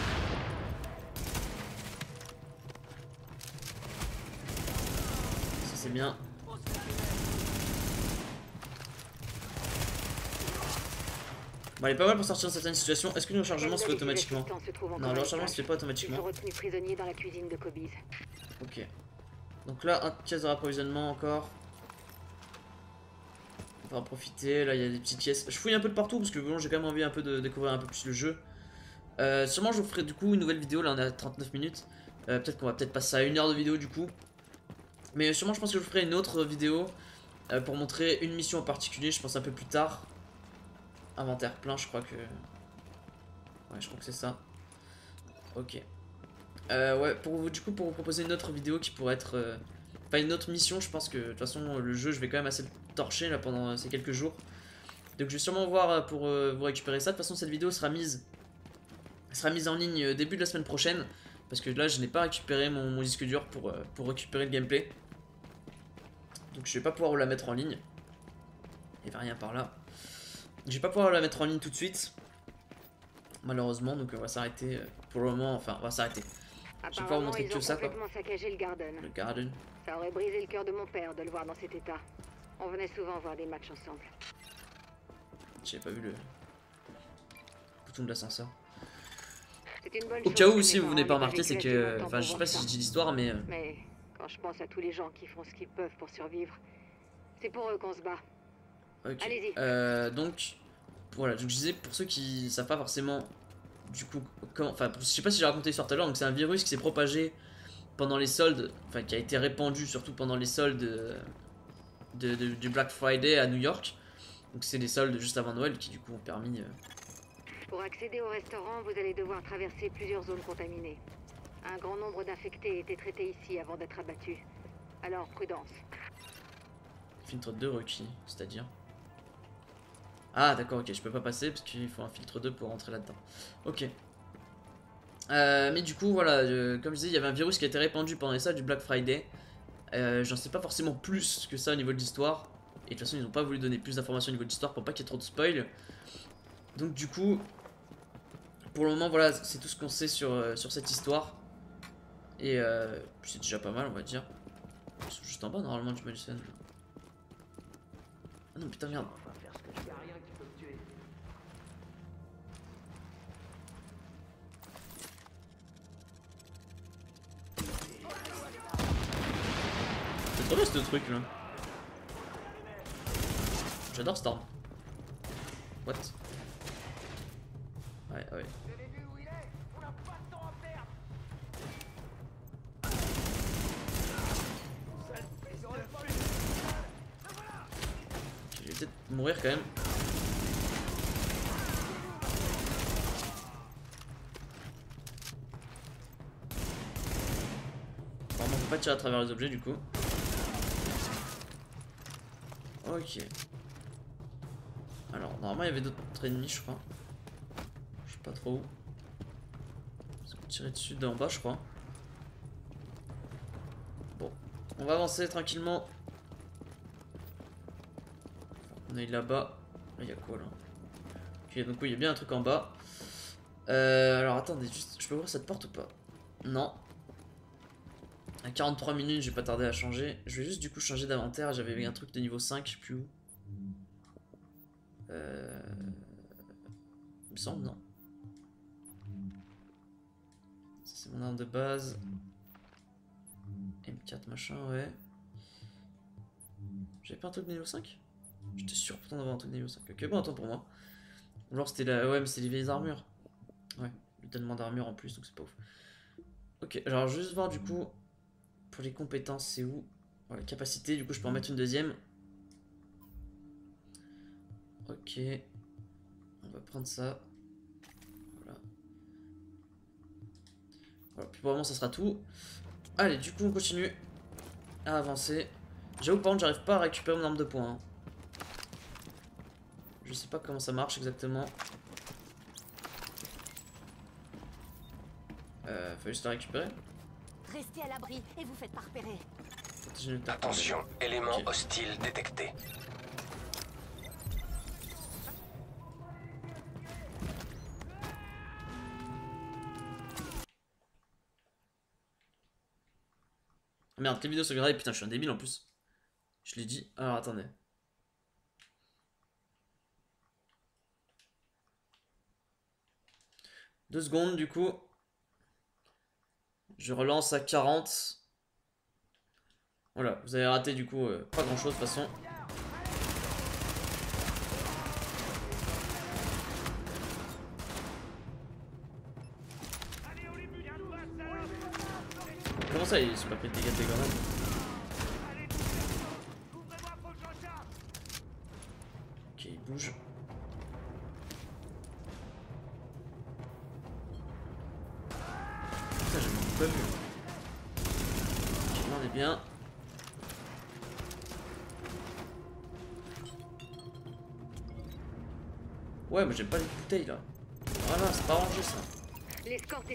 Ça c'est bien. Bon, elle est pas mal pour sortir de certaines situations. Est-ce que le rechargement se fait automatiquement? Non, le rechargement se fait pas automatiquement. Ok. Donc là, un pièce de rapprovisionnement encore. Va en profiter. Là, il y a des petites pièces. Je fouille un peu de partout parce que bon, j'ai quand même envie un peu de découvrir un peu plus le jeu. Euh, sûrement, je vous ferai du coup une nouvelle vidéo. Là, on est à 39 minutes. Euh, peut-être qu'on va peut-être passer à une heure de vidéo du coup. Mais sûrement, je pense que je vous ferai une autre vidéo euh, pour montrer une mission en particulier. Je pense un peu plus tard. Inventaire plein, je crois que. Ouais, je crois que c'est ça. Ok. Ouais, pour vous, du coup, pour vous proposer une autre vidéo qui pourrait être. Enfin, une autre mission, je pense que de toute façon, le jeu, je vais quand même assez le torcher là pendant euh, ces quelques jours. Donc je vais sûrement voir euh, pour euh, vous récupérer ça. De toute façon, cette vidéo sera mise, sera mise en ligne début de la semaine prochaine. Parce que là, je n'ai pas récupéré mon, mon disque dur pour, euh, pour récupérer le gameplay. Donc je vais pas pouvoir vous la mettre en ligne. Il n'y avait rien par là. Je vais pas pouvoir la mettre en ligne tout de suite. Malheureusement, donc on va s'arrêter pour le moment. Enfin, on va s'arrêter. Je vais pas vous montrer que ça, quoi. complètement saccagé le Garden. Le Garden. Ça aurait brisé le cœur de mon père de le voir dans cet état. On venait souvent voir des matchs ensemble. J'avais pas vu le bouton de l'ascenseur. Au cas où, si vous n'avez pas n'aient remarqué, c'est que. Enfin, je sais pas si je dis l'histoire, mais. euh, Mais quand je pense à tous les gens qui font ce qu'ils peuvent pour survivre, c'est pour eux qu'on se bat. Ok. Allez-y. Euh, donc, voilà, donc je disais, pour ceux qui savent pas forcément, du coup, comment, enfin, je sais pas si j'ai raconté l'histoire tout à l'heure, donc c'est un virus qui s'est propagé pendant les soldes, enfin, qui a été répandu surtout pendant les soldes euh, de, de- du Black Friday à New York. Donc, c'est les soldes juste avant Noël qui, du coup, ont permis. euh, Pour accéder au restaurant, vous allez devoir traverser plusieurs zones contaminées. Un grand nombre d'infectés étaient traités ici avant d'être abattus. Alors, prudence. filtre 2 requis, c'est-à-dire. Ah, d'accord, ok, je peux pas passer parce qu'il faut un filtre 2 pour rentrer là-dedans. Ok. Euh, mais du coup, voilà, euh, comme je disais, il y avait un virus qui a été répandu pendant salles du Black Friday. Euh, J'en sais pas forcément plus que ça au niveau de l'histoire. Et de toute façon, ils n'ont pas voulu donner plus d'informations au niveau de l'histoire pour pas qu'il y ait trop de spoil. Donc, du coup, pour le moment, voilà, c'est tout ce qu'on sait sur, euh, sur cette histoire. Et euh, c'est déjà pas mal, on va dire. Ils sont juste en bas, normalement, du Madison. Ah non, putain, merde. Trop ce truc là. J'adore Storm. What? Ouais, ouais. Je vais peut-être mourir quand même. Vraiment, on peut pas tirer à travers les objets du coup. Ok. Alors, normalement, il y avait d'autres ennemis, je crois. Je sais pas trop où. Parce qu'on tirait dessus d'en bas, je crois. Bon. On va avancer tranquillement. On est là-bas. Là, il y a quoi là? Ok, donc oui, il y a bien un truc en bas. Euh, alors attendez, juste, je peux ouvrir cette porte ou pas? Non. À 43 minutes, je vais pas tarder à changer. Je vais juste du coup changer d'inventaire. J'avais un truc de niveau 5, je sais plus où. Euh... Il me semble, non. Ça, c'est mon arme de base. M4 machin, ouais. J'avais pas un truc de niveau 5 J'étais sûr pourtant d'avoir un truc de niveau 5. Ok, bon, attends pour moi. Alors c'était la. Ouais, mais c'est les vieilles armures. Ouais, le tellement d'armure en plus, donc c'est pas ouf. Ok, alors juste voir du coup. Pour les compétences, c'est où Voilà, capacité, du coup je peux en mettre une deuxième. Ok. On va prendre ça. Voilà. Voilà, puis pour le moment ça sera tout. Allez, du coup on continue à avancer. J'avoue par contre j'arrive pas à récupérer mon arme de poing. hein. Je sais pas comment ça marche exactement. Euh, faut juste la récupérer. Restez à l'abri et vous faites pas repérer. Attention, élément hostile détecté. Ah Merde, quelle vidéo sauvegarde Putain, je suis un débile en plus. Je l'ai dit. Alors attendez. Deux secondes du coup. Je relance à 40. Voilà, vous avez raté du coup euh, pas grand chose de toute façon. Comment ça, ils sont pas pris de dégâts de dégâts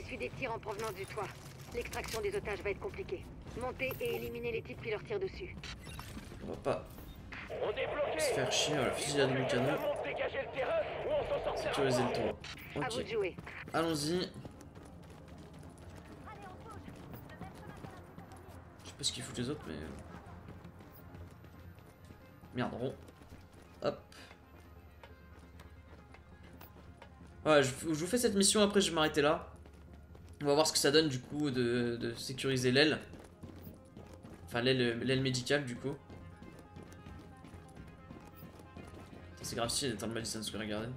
L'escorte essuie des tirs en provenance du toit. L'extraction des otages va être compliquée. Montez et éliminez les types qui leur tirent dessus. On va pas On se faire chier. Voilà, fusil à ou on s'en sortira Sécuriser le toit. Ok, allons-y. Je sais pas ce qu'ils foutent les autres, mais. euh. Merde, rond. Hop. Ouais, je, je vous fais cette mission, après je vais m'arrêter là. On va voir ce que ça donne du coup de, sécuriser l'aile. Enfin, l'aile médicale du coup. C'est grave stylé d'être dans le Madison Square Garden.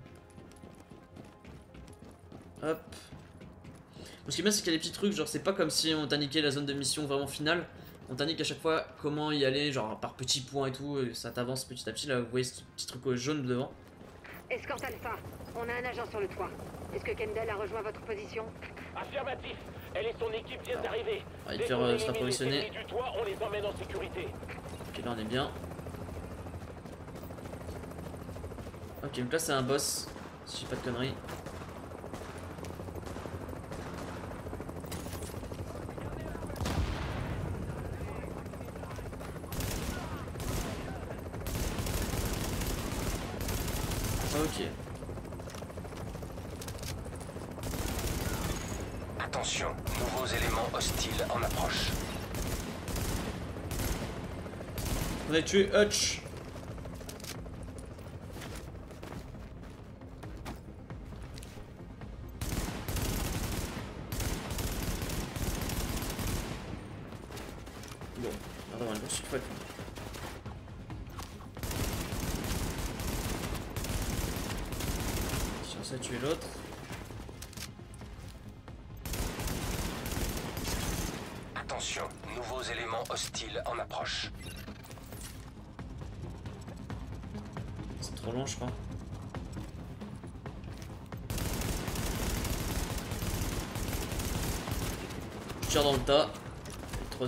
Hop. Ce qui est bien, c'est qu'il y a des petits trucs, genre c'est pas comme si on t'indiquait la zone de mission vraiment finale. On t'indique à chaque fois comment y aller, genre par petits points et tout, et ça t'avance petit à petit. Là, vous voyez ce petit truc jaune devant. Escorte Alpha, on a un agent sur le toit. Est-ce que Kendall a rejoint votre position Affirmatif. Elle et son équipe viennent d'arriver. Ah, euh, se faire du toit, on les emmène en sécurité. Ok, là on est bien. Ok, donc là c'est un boss, si j'ai pas de conneries. Ok. Attention, nouveaux éléments hostiles en approche. On a tué Hutch.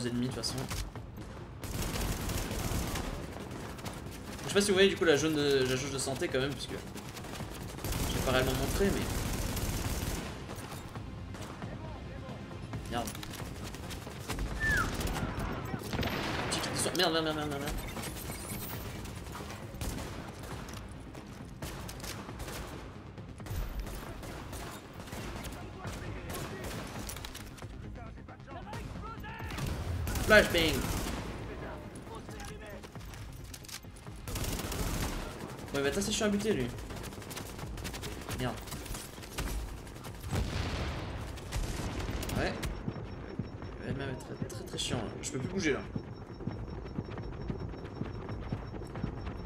Ennemis de toute façon. Je sais pas si vous voyez du coup la jaune de la jauge de santé quand même, puisque je pas réellement montrer, mais. Merde. Merde, merde, merde, merde, merde. Flashbang Ouais bah attends c'est chiant à buter lui. Merde. Ouais. Même être très très très chiant là. Je peux plus bouger là.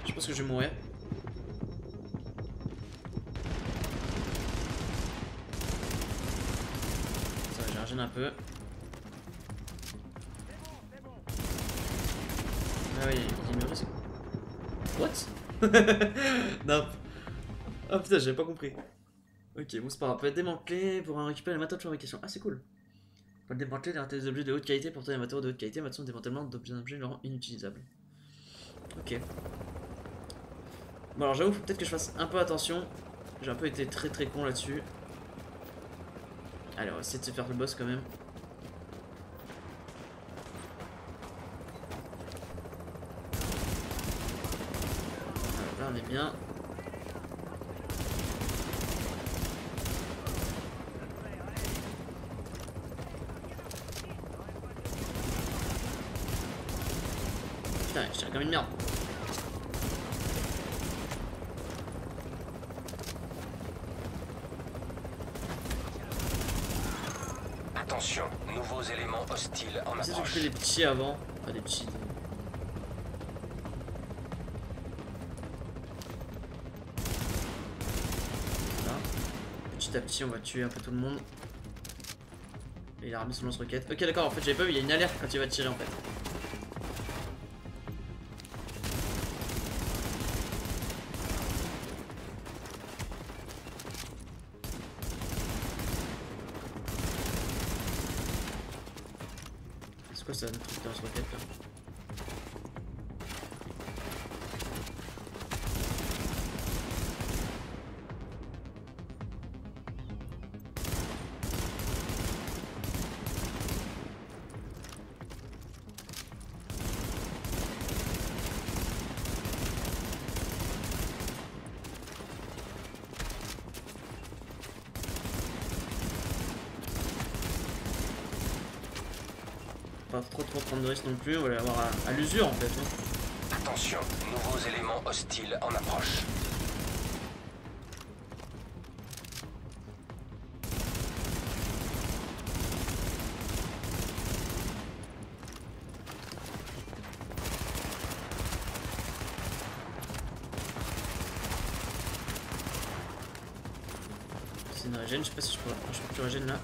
Je pense que je vais mourir Ça va j'ai régéné un peu Ah oui, il me risque. What Non. Ah putain, j'avais pas compris. Ok, bon, c'est pas grave. Peut être démantelé pour récupérer les matériaux de fabrication. Ah, c'est cool. Pour le démanteler, des objets de haute qualité pour des matériaux de haute qualité. Maintenant, le démantèlement d'objets objets le rend inutilisable. Ok. Bon, alors j'avoue, faut peut-être que je fasse un peu attention. J'ai un peu été très très con là-dessus. Allez, on va essayer de se faire le boss quand même. Voilà, là on est bien. Putain, je tire comme une merde. Attention, nouveaux éléments hostiles en J'essaie de approche. couper les petits avant. Pas des petits. des- Voilà. Petit à petit, on va tuer un peu tout le monde. Il a remis son lance-roquette. Ok, d'accord, en fait, j'avais pas vu, il y a une alerte quand il va tirer en fait. Non plus, on va aller avoir à, à l'usure en fait. hein. Attention, nouveaux éléments hostiles en approche. C'est une régène, je sais pas si je peux, je peux plus régène là.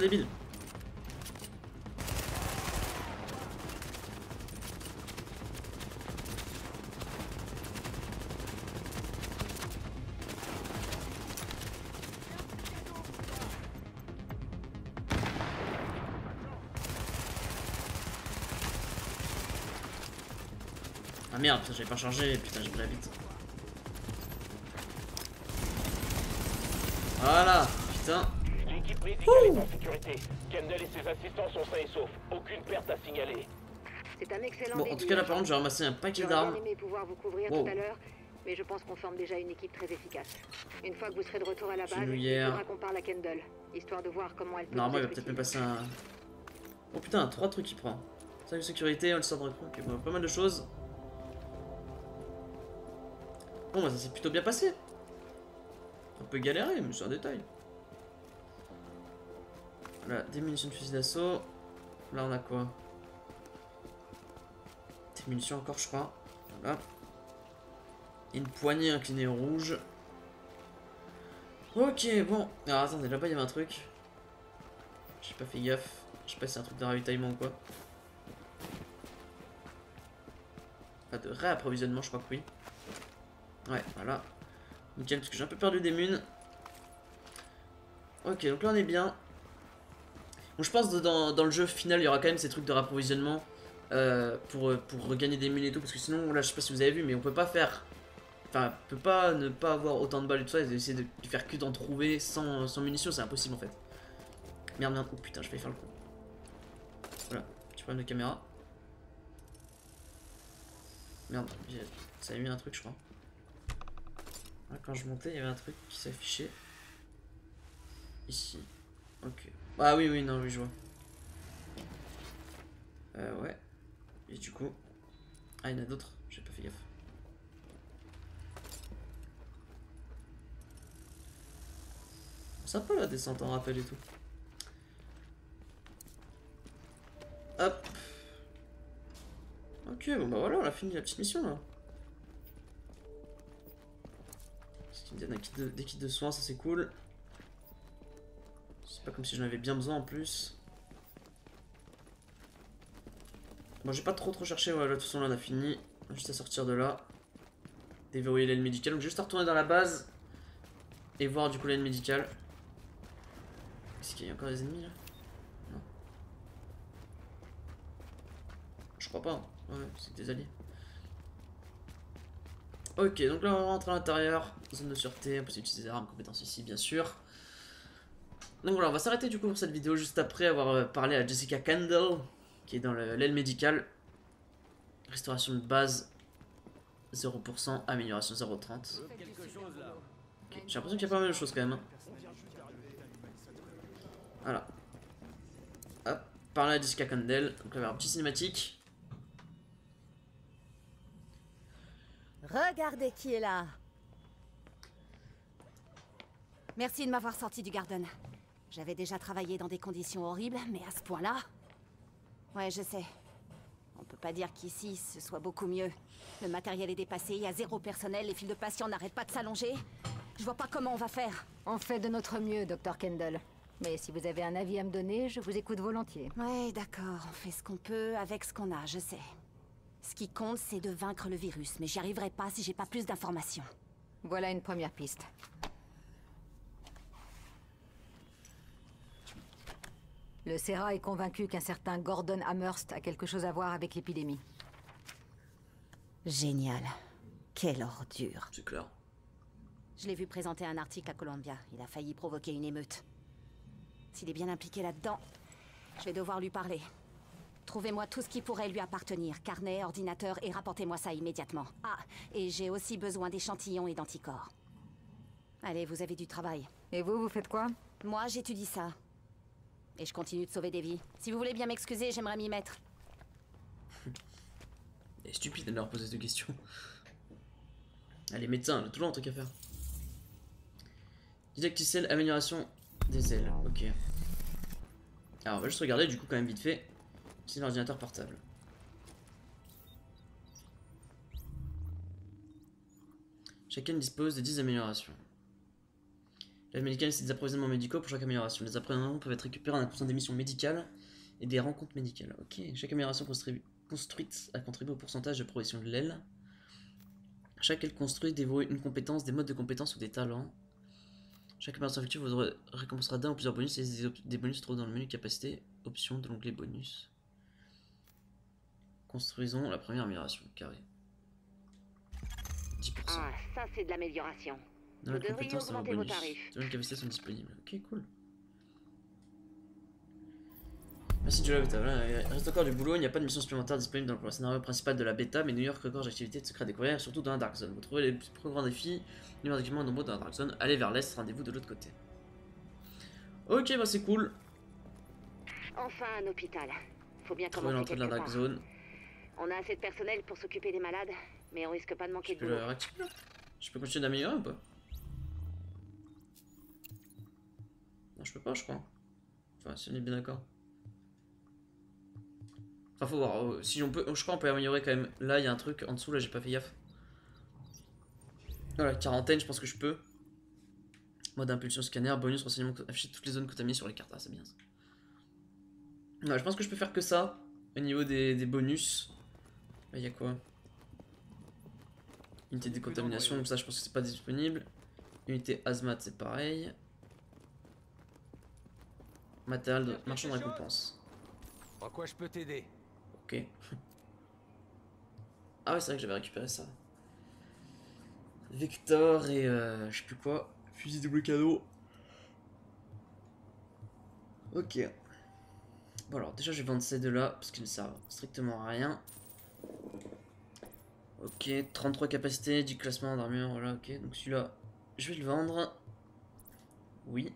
Débile. Ah merde, j'avais pas chargé, putain, j'ai pris la vite. Voilà, putain. L'équipe médicale est sécurité. Kendall et ses assistants sont sains et saufs. Aucune perte à signaler. C'est un excellent Bon, en tout cas, là par contre, j'ai ramassé un paquet J'aurais d'armes. aimé pouvoir vous couvrir Wow. tout à l'heure, mais je pense qu'on forme déjà une équipe très efficace. Une fois que vous serez de retour à la base, il qu'on parle à Kendall, histoire de voir comment elle peut Normalement, il va être peut-être me passer un. Oh putain, trois trucs qu'il prend. Salut sécurité, on le sort de recrue. Ok, bon, pas mal de choses. Bon, bah ça s'est plutôt bien passé. Un peu galéré, mais c'est un détail. Voilà, des de fusil d'assaut. Là, on a quoi? Des munitions encore, je crois. Voilà. Une poignée inclinée rouge. Ok, bon. Alors attendez, là-bas, il y avait un truc. J'ai pas fait gaffe. Je sais pas si c'est un truc de ravitaillement ou quoi. Pas de réapprovisionnement, je crois que oui. Ouais, voilà. Nickel, parce que j'ai un peu perdu des munes. Ok, donc là on est bien. Je pense que dans, le jeu final, il y aura quand même ces trucs de réapprovisionnement euh, pour, pour regagner des munes et tout. Parce que sinon, là, je sais pas si vous avez vu, mais on peut pas faire. Enfin, on peut pas ne pas avoir autant de balles et tout ça et essayer de faire que d'en trouver sans, munitions, c'est impossible en fait. Merde, merde, oh putain, je vais faire le coup. Voilà, petit problème de caméra. Merde, ça a mis un truc, je crois. Quand je montais, il y avait un truc qui s'affichait. Ici. Ok. Ah oui, oui, non, oui, je vois. Euh, ouais. Et du coup. Ah, il y en a d'autres, j'ai pas fait gaffe. Sympa la descente en rappel et tout. Hop. Ok, bon bah voilà, on a fini la petite mission là. Ce qui me donne un kit de- des kits de soins, ça c'est cool. C'est pas comme si j'en avais bien besoin en plus. Bon, j'ai pas trop trop cherché, ouais, de toute façon là on a fini. Juste à sortir de là. Déverrouiller l'aile médicale. Donc, juste à retourner dans la base et voir du coup l'aile médicale. Est-ce qu'il y a encore des ennemis là? Non. Je crois pas. hein. Ouais, c'est des alliés. Ok, donc là on rentre à l'intérieur. Zone de sûreté, on peut utiliser des armes, compétences ici bien sûr. Donc voilà, on va s'arrêter du coup pour cette vidéo juste après avoir euh, parlé à Jessica Kendall, qui est dans le- l'aile médicale. Restauration de base 0%, amélioration 0,30. Quelque chose là. Ok, J'ai l'impression qu'il y a pas mal de choses quand même. hein. Voilà. Hop, parler à Jessica Kendall. Donc là, on va avoir un petit cinématique. Regardez qui est là. Merci de m'avoir sorti du Garden. J'avais déjà travaillé dans des conditions horribles, mais à ce point-là... Ouais, je sais. On peut pas dire qu'ici, ce soit beaucoup mieux. Le matériel est dépassé, il y a zéro personnel, les files de patients n'arrêtent pas de s'allonger. Je vois pas comment on va faire. On fait de notre mieux, Dr. Kendall. Mais si vous avez un avis à me donner, je vous écoute volontiers. Ouais, d'accord, on fait ce qu'on peut avec ce qu'on a, je sais. Ce qui compte, c'est de vaincre le virus, mais j'y arriverai pas si j'ai pas plus d'informations. Voilà une première piste. Le CERA est convaincu qu'un certain Gordon Amherst a quelque chose à voir avec l'épidémie. Génial. Quelle ordure. C'est clair. Je l'ai vu présenter un article à Columbia. Il a failli provoquer une émeute. S'il est bien impliqué là-dedans, je vais devoir lui parler. Trouvez-moi tout ce qui pourrait lui appartenir. Carnet, ordinateur, et rapportez-moi ça immédiatement. Ah, et j'ai aussi besoin d'échantillons et d'anticorps. Allez, vous avez du travail. Et vous, vous faites quoi? Moi, j'étudie ça. Et je continue de sauver des vies. Si vous voulez bien m'excuser, j'aimerais m'y mettre. C'est stupide de leur poser cette question. Allez, médecin, on a toujours un truc à faire. Didacticelle, amélioration des ailes. Ok. Alors, on va juste regarder du coup, quand même, vite fait. C'est l'ordinateur portable. Chacun dispose de 10 améliorations. L'aide médicale, c'est des approvisionnements médicaux pour chaque amélioration. Les approvisionnements peuvent être récupérés en fonction des missions médicales et des rencontres médicales. Ok, chaque amélioration construit- construite a contribué au pourcentage de progression de l'aile. Chaque aile construite dévoue une compétence, des modes de compétences ou des talents. Chaque amélioration effectuée vous ré- récompensera d'un ou plusieurs bonus et des, des bonus se trouvent dans le menu capacité, option de l'onglet bonus. Construisons la première amélioration, carré. 10%. Ah, ça c'est de l'amélioration. Bonus. Toutes les capacités sont disponibles. Ok, cool. Merci Joe Table. Il reste encore du boulot, il n'y a pas de mission supplémentaire disponible dans le scénario principal de la bêta, mais New York regorge d'activités de secrets à découvrir, surtout dans la Dark Zone. Vous trouvez les plus grands défis, numéro d'équipement nombreux dans la Dark Zone. Allez vers l'est, rendez-vous de l'autre côté. Ok, bah c'est cool. Enfin un hôpital. Faut bien Trouver l'entrée de la Dark part. Zone. On a assez de personnel pour s'occuper des malades, mais on risque pas de manquer Je de boulot. le Je peux continuer d'améliorer ou pas? Non, je peux pas, je crois. Enfin, si on est bien d'accord. Enfin, faut voir. euh, Si on peut, je crois qu'on peut améliorer quand même. Là, il y a un truc en dessous, là, j'ai pas fait gaffe. Voilà, quarantaine, je pense que je peux. Mode impulsion scanner, bonus, renseignement, afficher toutes les zones contaminées sur les cartes. Ah, c'est bien ça. Ouais, je pense que je peux faire que ça. Au niveau des, des bonus. Là, il y a quoi? Unité de décontamination, donc ça, je pense que c'est pas disponible. Unité hazmat, c'est pareil. Matériel de marchand de récompense. En quoi je peux t'aider? Ok. ah ouais, c'est vrai que j'avais récupéré ça. Vector et euh, je sais plus quoi. Fusil double cadeau. Ok. Bon alors déjà je vais vendre ces deux là parce qu'ils ne servent strictement à rien. Ok, 33 capacités, 10 classements d'armure, voilà, ok. Donc celui-là, je vais le vendre. Oui.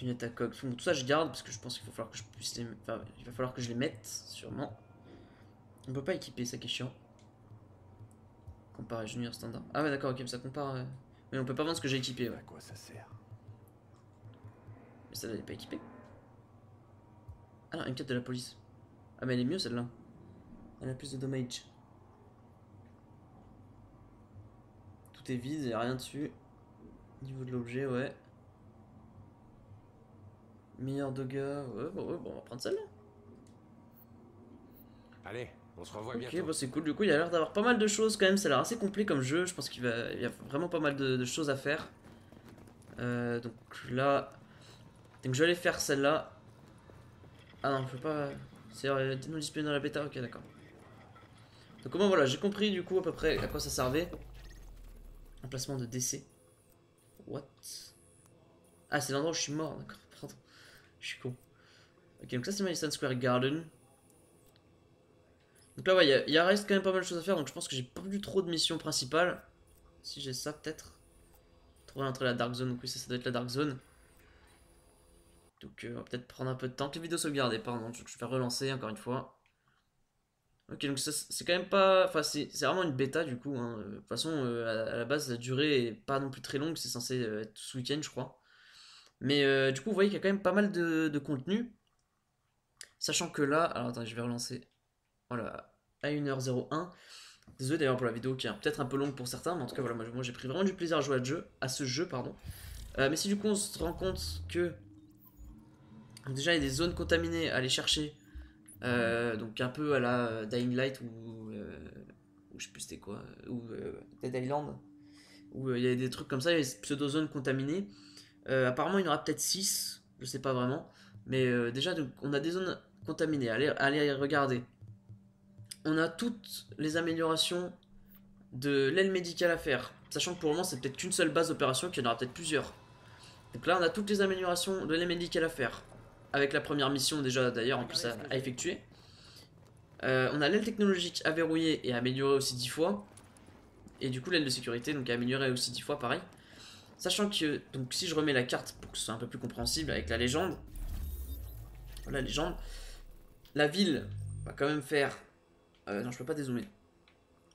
Lunette à coque. Bon, tout ça je garde parce que je pense qu'il va falloir que je puisse les... Enfin, il va falloir que je les mette, sûrement. On peut pas équiper, ça qui est chiant. Comparé junior standard. Ah ouais d'accord, ok, mais ça compare... euh, Mais on peut pas vendre ce que j'ai équipé, ouais. À quoi ça sert? Mais celle-là elle est pas équipée. Ah non, une quête de la police. Ah mais elle est mieux celle-là. Elle a plus de damage. Tout est vide, y a rien dessus. Niveau de l'objet, ouais. Meilleur dogger, ouais, bon, ouais, bon, on va prendre celle-là. Allez, on se revoit Ok, bientôt. bah c'est cool. Du coup, il y a l'air d'avoir pas mal de choses quand même. Ça a l'air assez complet comme jeu. Je pense qu'il va... y a vraiment pas mal de, de choses à faire. Euh, donc là, donc je vais aller faire celle-là. Ah non, je peux pas. C'est euh, non disponible dans la bêta. Ok, d'accord. Donc comment voilà, j'ai compris du coup à peu près à quoi ça servait. Emplacement de décès. What? Ah, c'est l'endroit où je suis mort. D'accord. Je suis con. Ok, donc ça c'est Madison Square Garden. Donc là, ouais, il reste quand même pas mal de choses à faire, donc je pense que j'ai pas vu trop de missions principales. Si j'ai ça, peut-être. Trouver l'entrée de la Dark Zone, donc oui, ça, ça doit être la Dark Zone. Donc euh, on va peut-être prendre un peu de temps. Que les vidéos sauvegardées, pardon, je je vais relancer encore une fois. Ok, donc c'est quand même pas... Enfin, c'est vraiment une bêta, du coup. hein. De toute façon, euh, à, à la base, la durée est pas non plus très longue, c'est censé euh, être ce week-end, je crois. Mais euh, du coup, vous voyez qu'il y a quand même pas mal de, contenu. Sachant que là... Alors, attendez, je vais relancer. Voilà, à 1h01. Désolé d'ailleurs pour la vidéo qui est peut-être un peu longue pour certains, mais en tout cas voilà, moi, j'ai pris vraiment du plaisir à jouer à, ce jeu. pardon. Euh, mais si du coup on se rend compte que déjà il y a des zones contaminées à aller chercher, euh, donc un peu à la Dying Light ou, ou je sais plus c'était quoi, ou Dead Island, où il y a des trucs comme ça, il y a des pseudo-zones contaminées. Euh, apparemment il y en aura peut-être 6, je sais pas vraiment, mais euh, déjà donc, on a des zones contaminées, allez, allez regarder on a toutes les améliorations de l'aile médicale à faire Sachant que pour le moment, c'est peut-être qu'une seule base d'opération, qu'il y en aura peut-être plusieurs. Donc là, on a toutes les améliorations de l'aile médicale à faire. Avec la première mission, déjà, d'ailleurs, en plus à, à effectuer. Euh, on a l'aile technologique à verrouiller et à améliorer aussi 10 fois. Et du coup, l'aile de sécurité, donc à améliorer aussi 10 fois, pareil. Sachant que, donc si je remets la carte pour que ce soit un peu plus compréhensible avec la légende. La légende. La ville va quand même faire... Euh, non, je peux pas dézoomer.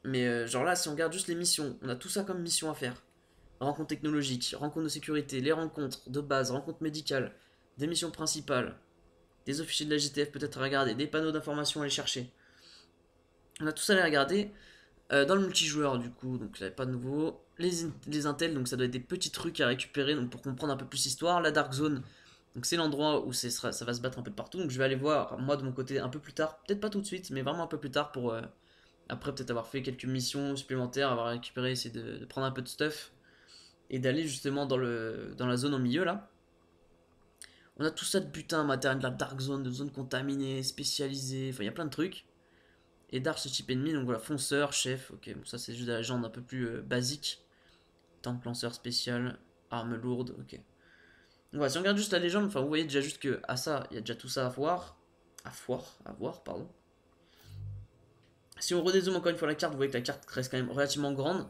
Mais euh, genre là, si on regarde juste les missions, on a tout ça comme mission à faire. Rencontres technologiques, rencontres de sécurité, les rencontres de base, rencontres médicales, des missions principales, des officiers de la GTF peut-être à regarder, des panneaux d'information à aller chercher. On a tout ça à aller regarder. Euh, dans le multijoueur du coup, donc avait pas de nouveau. Les, in- les intels, donc ça doit être des petits trucs à récupérer pour comprendre un peu plus l'histoire. La Dark Zone, donc c'est l'endroit où ça va se battre un peu partout. Donc je vais aller voir moi de mon côté un peu plus tard, peut-être pas tout de suite, mais vraiment un peu plus tard pour euh, après peut-être avoir fait quelques missions supplémentaires, avoir récupéré, essayer de, de prendre un peu de stuff et d'aller justement dans, le, dans la zone au milieu là. On a tout ça de butin, matériel de la Dark Zone, de zone contaminée, spécialisée, enfin il y a plein de trucs. Et Dark ce type ennemi, donc voilà, fonceur, chef, ok, ça c'est juste de la légende un peu plus euh, basique. Tank lanceur spécial, arme lourde, ok. Donc voilà, si on regarde juste la légende, enfin vous voyez déjà juste que à ça, il y a déjà tout ça à voir. À voir, à voir, pardon. Si on redézoome encore une fois la carte, vous voyez que la carte reste quand même relativement grande.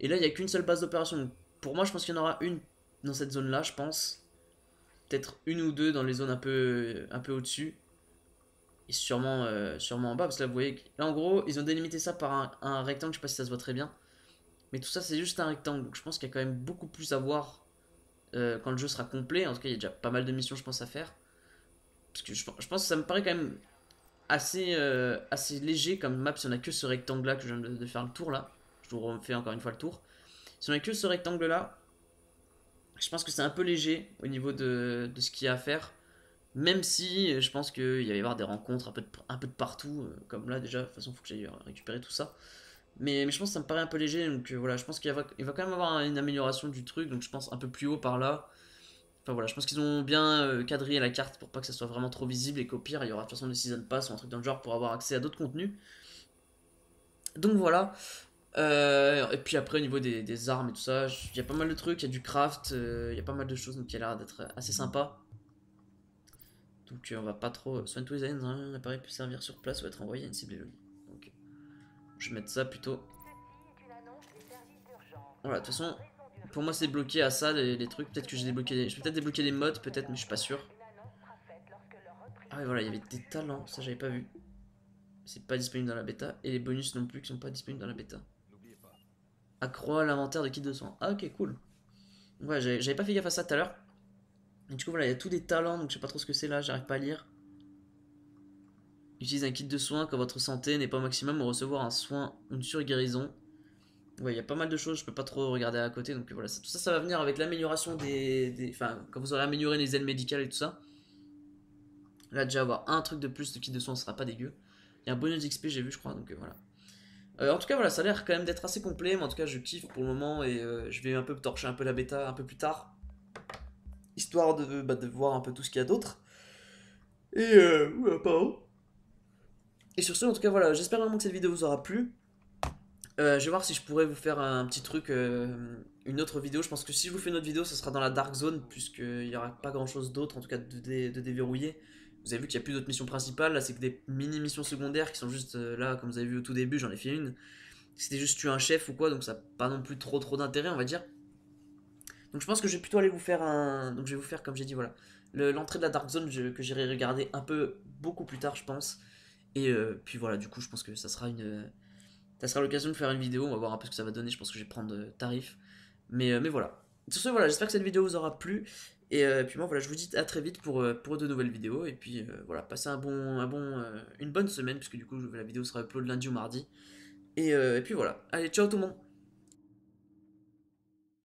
Et là, il n'y a qu'une seule base d'opération. Pour moi, je pense qu'il y en aura une dans cette zone-là, je pense. Peut-être une ou deux dans les zones un peu, un peu au-dessus. Et sûrement, euh, sûrement en bas, parce que là, vous voyez, là, en gros, ils ont délimité ça par un, rectangle, je sais pas si ça se voit très bien. Mais tout ça, c'est juste un rectangle, je pense qu'il y a quand même beaucoup plus à voir euh, quand le jeu sera complet. En tout cas, il y a déjà pas mal de missions, je pense, à faire. Parce que je, pense que ça me paraît quand même assez, euh, assez léger comme map si on a que ce rectangle-là que je viens de, de faire le tour, là. Je vous refais encore une fois le tour. Si on a que ce rectangle-là, je pense que c'est un peu léger au niveau de, de ce qu'il y a à faire. Même si euh, je pense qu'il va y avoir des rencontres un peu de, partout, euh, comme là déjà, de toute façon il faut que j'aille récupérer tout ça. Mais, je pense que ça me paraît un peu léger, donc euh, voilà, je pense qu'il va, quand même avoir une amélioration du truc, donc je pense un peu plus haut par là. Enfin voilà, je pense qu'ils ont bien quadrillé la carte pour pas que ça soit vraiment trop visible et qu'au pire il y aura de toute façon des season pass ou un truc dans le genre pour avoir accès à d'autres contenus. Donc voilà. Et puis après au niveau des, armes et tout ça, il y a pas mal de trucs, il y a du craft, il y a pas mal de choses donc qui a l'air d'être assez sympa. Donc euh, on va pas trop. Soin to design, un appareil peut servir sur place ou être envoyé à une cible. Donc je vais mettre ça plutôt. Voilà, de toute façon, pour moi c'est bloqué à ça les, les trucs. Peut-être que j'ai débloqué des... Je vais peut-être débloquer des modes, peut-être, mais je suis pas sûr. Ah ouais, voilà, il y avait des talents, ça j'avais pas vu. C'est pas disponible dans la bêta. Et les bonus non plus qui sont pas disponibles dans la bêta. Accroît l'inventaire de kit de soins. Ah ok, cool. Ouais, j'avais pas fait gaffe à ça tout à l'heure. Du coup, voilà, il y a tous des talents, donc je sais pas trop ce que c'est là, j'arrive pas à lire. Utilise un kit de soins quand votre santé n'est pas au maximum ou recevoir un soin, une sur-guérison. Ouais, il y a pas mal de choses, je peux pas trop regarder à côté, donc voilà, ça- tout ça, ça va venir avec l'amélioration des, Enfin, quand vous aurez amélioré les ailes médicales et tout ça. Là, déjà avoir un truc de plus de kit de soins, ce sera pas dégueu. Il y a un bonus XP, j'ai vu, je crois, donc euh, voilà. Euh, en tout cas, voilà, ça a l'air quand même d'être assez complet, mais en tout cas, je kiffe pour le moment et euh, je vais un peu torcher un peu la bêta un peu plus tard. Histoire de, bah, de voir un peu tout ce qu'il y a d'autre. Et euh, ouais, pardon. Et sur ce, en tout cas, voilà, j'espère vraiment que cette vidéo vous aura plu. Euh, je vais voir si je pourrais vous faire un petit truc, euh, une autre vidéo. Je pense que si je vous fais une autre vidéo, ce sera dans la Dark Zone, puisqu'il n'y aura pas grand chose d'autre, en tout cas de déverrouiller. Vous avez vu qu'il n'y a plus d'autres missions principales, là c'est que des mini-missions secondaires qui sont juste euh, là, comme vous avez vu au tout début, j'en ai fait une. C'était juste tuer un chef ou quoi, donc ça n'a pas non plus trop trop d'intérêt, on va dire. Donc je pense que je vais plutôt aller vous faire un... Donc je vais vous faire, comme j'ai dit, voilà, le- l'entrée de la Dark Zone que j'irai regarder un peu, beaucoup plus tard, je pense. Et euh, puis voilà, du coup, je pense que ça sera une... Ça sera l'occasion de faire une vidéo, on va voir un peu ce que ça va donner, je pense que je vais prendre tarif. Mais, euh, mais voilà. Sur ce, voilà, j'espère que cette vidéo vous aura plu. Et euh, puis moi, voilà, je vous dis à très vite pour, pour de nouvelles vidéos. Et puis voilà, passez un bon, un bon, une bonne semaine, puisque du coup, la vidéo sera upload lundi ou mardi. Et puis voilà. Allez, ciao tout le monde